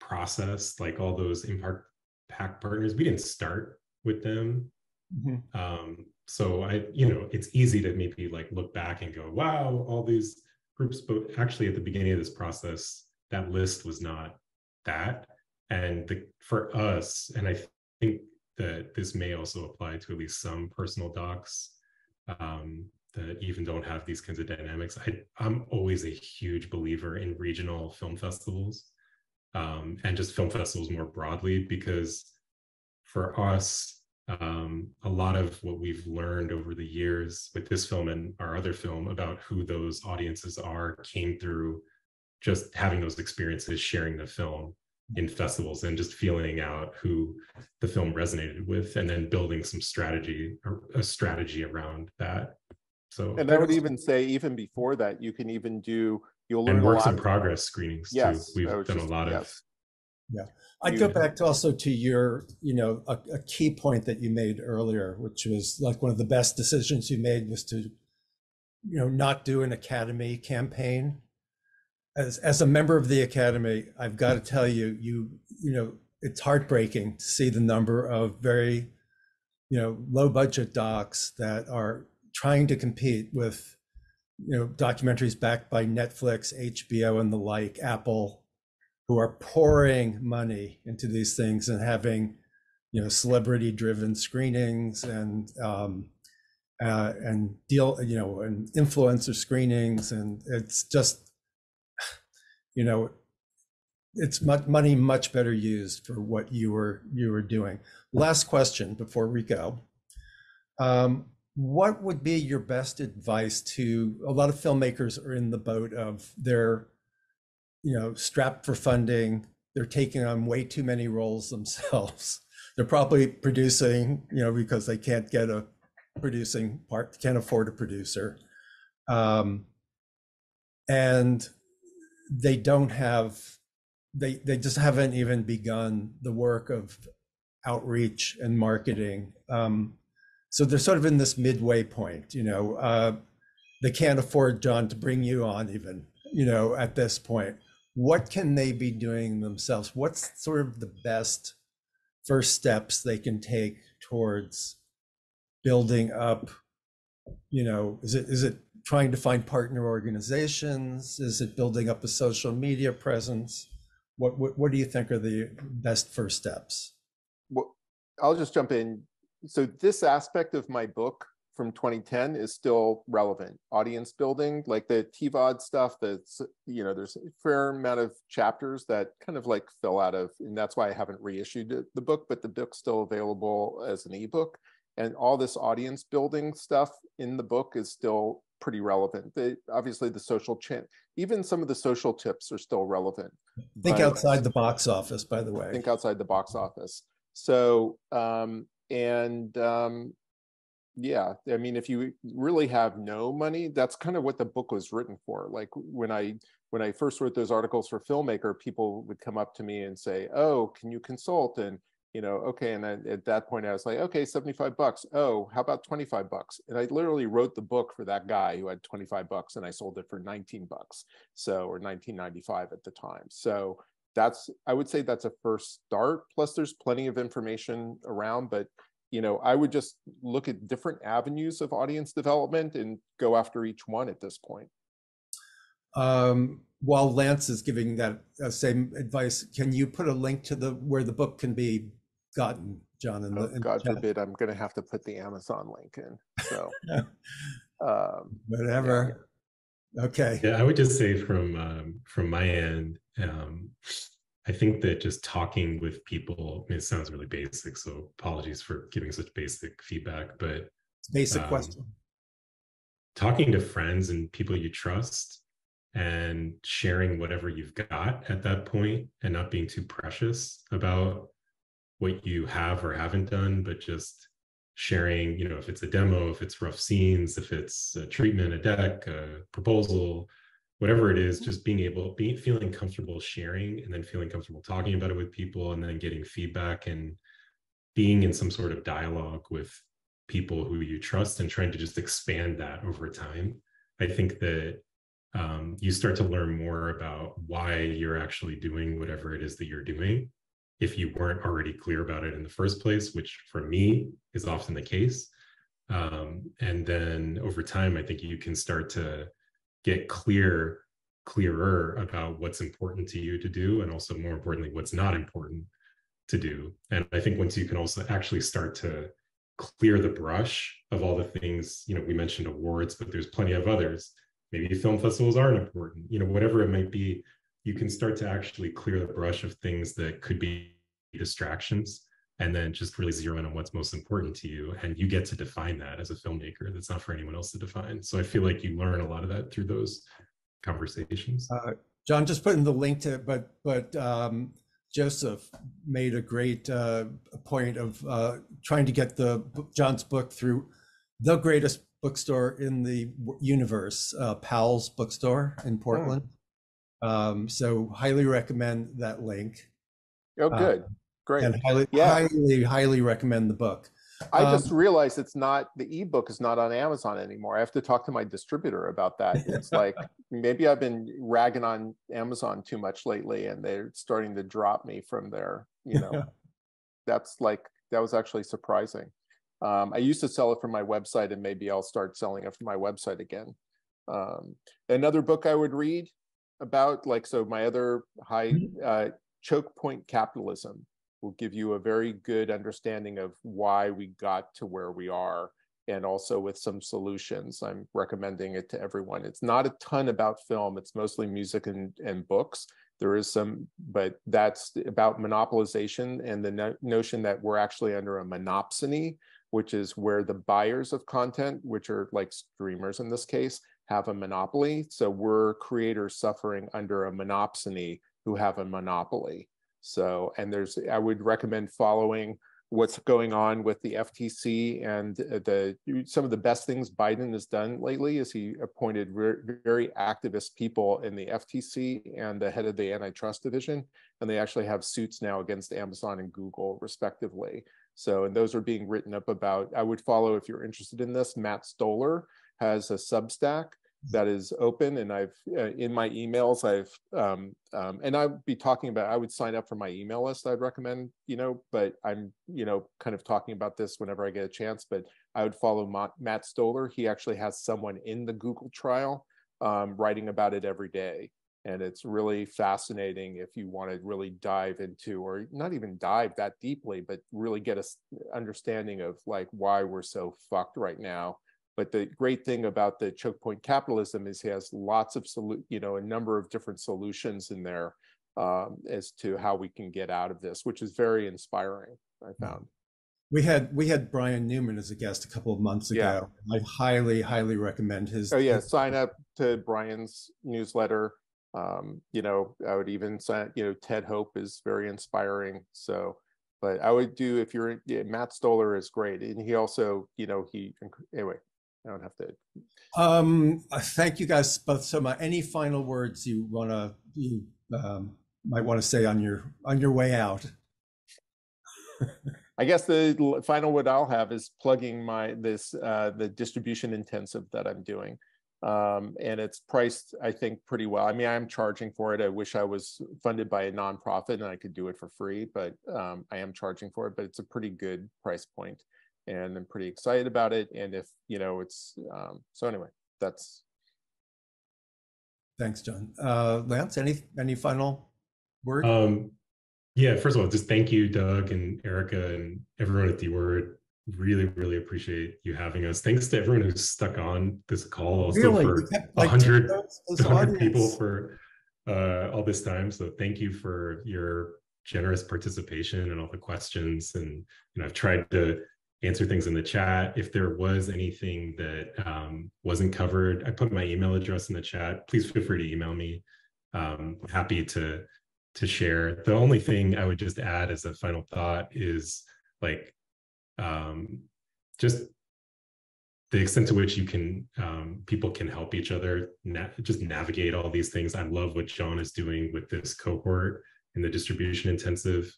process, like all those impact pack partners, we didn't start with them. Mm-hmm. Um, so I, you know, it's easy to maybe like look back and go, wow, all these groups, but actually at the beginning of this process, that list was not that. And the, for us, and I think that this may also apply to at least some personal docs, um, that even don't have these kinds of dynamics. I, I'm always a huge believer in regional film festivals um, and just film festivals more broadly, because for us, um, a lot of what we've learned over the years with this film and our other film about who those audiences are came through just having those experiences, sharing the film in festivals and just feeling out who the film resonated with and then building some strategy a strategy around that. So and i would even say even before that you can even do you'll learn and works in progress screenings yes, too we've done just, a lot yes. of yeah i'd go back to also to your you know a, a key point that you made earlier which was like one of the best decisions you made was to you know not do an academy campaign as as a member of the academy, I've got to tell you, you you know, it's heartbreaking to see the number of very, you know, low budget docs that are trying to compete with, you know, documentaries backed by Netflix, HBO, and the like, Apple, who are pouring money into these things and having, you know, celebrity driven screenings and um, uh, and deal, you know, and influencer screenings, and it's just you know, it's much, money much better used for what you were you were doing. Last question before we go. Um, what would be your best advice to a lot of filmmakers are in the boat of they're you know strapped for funding they're taking on way too many roles themselves <laughs> they're probably producing you know because they can't get a producing part can't afford a producer um, and they don't have they they just haven't even begun the work of outreach and marketing. Um, so they're sort of in this midway point you know uh, they can't afford jon to bring you on even you know at this point. What can they be doing themselves? What's sort of the best first steps they can take towards building up you know is it is it trying to find partner organizations? Is it building up a social media presence? What, what, what do you think are the best first steps? Well, I'll just jump in. So this aspect of my book from 2010 is still relevant. Audience building, like the TVOD stuff, that's, you know, there's a fair amount of chapters that kind of like fill out of, and that's why I haven't reissued the book, but the book's still available as an ebook. And all this audience building stuff in the book is still pretty relevant. They, obviously, the social chat, even some of the social tips are still relevant. Think outside the box office, by the way. Think outside the box office. So, um, and um, yeah, I mean, if you really have no money, that's kind of what the book was written for. Like when I when I first wrote those articles for Filmmaker, people would come up to me and say, "Oh, can you consult?" and you know, okay. And at that point, I was like, okay, 75 bucks. Oh, how about 25 bucks? And I literally wrote the book for that guy who had 25 bucks and I sold it for 19 bucks. So, or 1995 at the time. So that's, I would say that's a first start. Plus there's plenty of information around, but you know, I would just look at different avenues of audience development and go after each one at this point. Um, while Lance is giving that uh, same advice, can you put a link to the where the book can be gotten, Jon? In the, in God the forbid, I'm going to have to put the Amazon link in. So, <laughs> um, whatever. Yeah. Okay. Yeah, I would just say from um, from my end, um, I think that just talking with people. I mean, it sounds really basic, so apologies for giving such basic feedback, but it's basic um, question. Talking to friends and people you trust and sharing whatever you've got at that point and not being too precious about what you have or haven't done, but just sharing, you know, if it's a demo, if it's rough scenes, if it's a treatment, a deck, a proposal, whatever it is, just being able, being feeling comfortable sharing and then feeling comfortable talking about it with people and then getting feedback and being in some sort of dialogue with people who you trust and trying to just expand that over time. I think that um, you start to learn more about why you're actually doing whatever it is that you're doing if you weren't already clear about it in the first place, which for me is often the case. Um, and then over time, I think you can start to get clear, clearer about what's important to you to do, and also more importantly, what's not important to do. And I think once you can also actually start to clear the brush of all the things you know we mentioned awards but there's plenty of others maybe film festivals aren't important you know whatever it might be you can start to actually clear the brush of things that could be distractions and then just really zero in on what's most important to you. And you get to define that as a filmmaker that's not for anyone else to define. So i feel like you learn a lot of that through those conversations. Uh, jon just putting the link to it but but um, joseph made a great uh, point of uh, trying to get the jon's book through the greatest bookstore in the universe uh, powell's bookstore in portland. mm. Um, so highly recommend that link oh uh, good Great. And highly, yeah. highly, highly recommend the book. I um, just realized it's not the ebook is not on Amazon anymore. I have to talk to my distributor about that. It's like <laughs> maybe I've been ragging on Amazon too much lately, and they're starting to drop me from there. You know, <laughs> that's like that was actually surprising. Um, I used to sell it from my website, and maybe I'll start selling it from my website again. Um, another book I would read about, like, so my other high mm-hmm. uh, choke point capitalism will give you a very good understanding of why we got to where we are and also with some solutions. I'm recommending it to everyone. It's not a ton about film, it's mostly music and, and books. There is some, but that's about monopolization and the no notion that we're actually under a monopsony, which is where the buyers of content, which are like streamers in this case, have a monopoly. So we're creators suffering under a monopsony who have a monopoly. So, and there's, I would recommend following what's going on with the FTC and the some of the best things Biden has done lately is he appointed very activist people in the FTC and the head of the antitrust division, and they actually have suits now against Amazon and Google respectively. So, and those are being written up about. I would follow if you're interested in this. Matt Stoller has a Substack that is open and I've uh, in my emails I've um, um, and I'd be talking about I would sign up for my email list I'd recommend you know but I'm you know kind of talking about this whenever I get a chance but I would follow Matt Stoller. He actually has someone in the Google trial um, writing about it every day. And it's really fascinating if you want to really dive into or not even dive that deeply but really get a understanding of like why we're so fucked right now but the great thing about the choke point capitalism is he has lots of, you know, a number of different solutions in there um, as to how we can get out of this, which is very inspiring, I found. We had we had Brian Newman as a guest a couple of months ago. Yeah. I highly highly recommend his. Oh yeah, sign up to Brian's newsletter. Um, you know, I would even sign. You know, Ted Hope is very inspiring. So, but I would do if you're yeah, Matt Stoller is great, and he also, you know, he anyway. I don't have to. Um, thank you guys both so much. Any final words you want to you um, might want to say on your on your way out? I guess the final word I'll have is plugging my this uh, the distribution intensive that I'm doing, um, and it's priced I think pretty well. I mean I'm charging for it. I wish I was funded by a nonprofit and I could do it for free, but um, I am charging for it. But it's a pretty good price point and I'm pretty excited about it. And if you know, it's um, so anyway. That's thanks, Jon. Uh, Lance, any any final word? Um, yeah, first of all, just thank you, Doug and Erica and everyone at D Word. Really, really appreciate you having us. Thanks to everyone who's stuck on this call also really? for like 100, 100 people for uh, all this time. So thank you for your generous participation and all the questions. And you know, I've tried to answer things in the chat. If there was anything that um, wasn't covered, I put my email address in the chat. Please feel free to email me. Um, happy to to share. The only thing I would just add as a final thought is like um, just the extent to which you can um, people can help each other na just navigate all these things. I love what Jon is doing with this cohort in the distribution intensive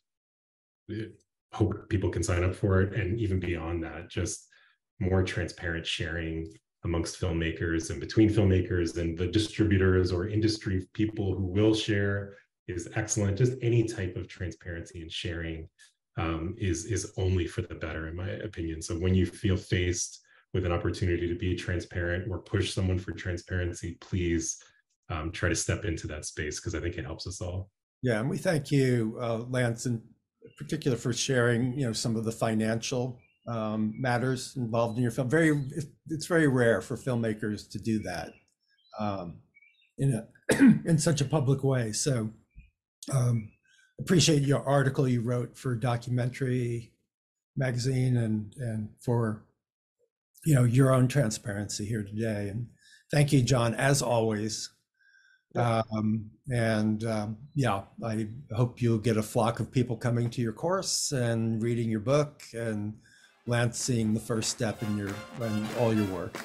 hope people can sign up for it. And even beyond that just more transparent sharing amongst filmmakers and between filmmakers and the distributors or industry people who will share is excellent. Just any type of transparency and sharing um, is is only for the better in my opinion. So when you feel faced with an opportunity to be transparent or push someone for transparency please um, try to step into that space because i think it helps us all. Yeah and we thank you uh, lance and particular for sharing, you know, some of the financial um, matters involved in your film. Very, it's very rare for filmmakers to do that um, in a <clears throat> in such a public way. So, um, appreciate your article you wrote for documentary magazine and and for you know your own transparency here today. And thank you, Jon, as always. Um, and um, yeah, I hope you'll get a flock of people coming to your course and reading your book and Lance seeing the first step in your in all your work.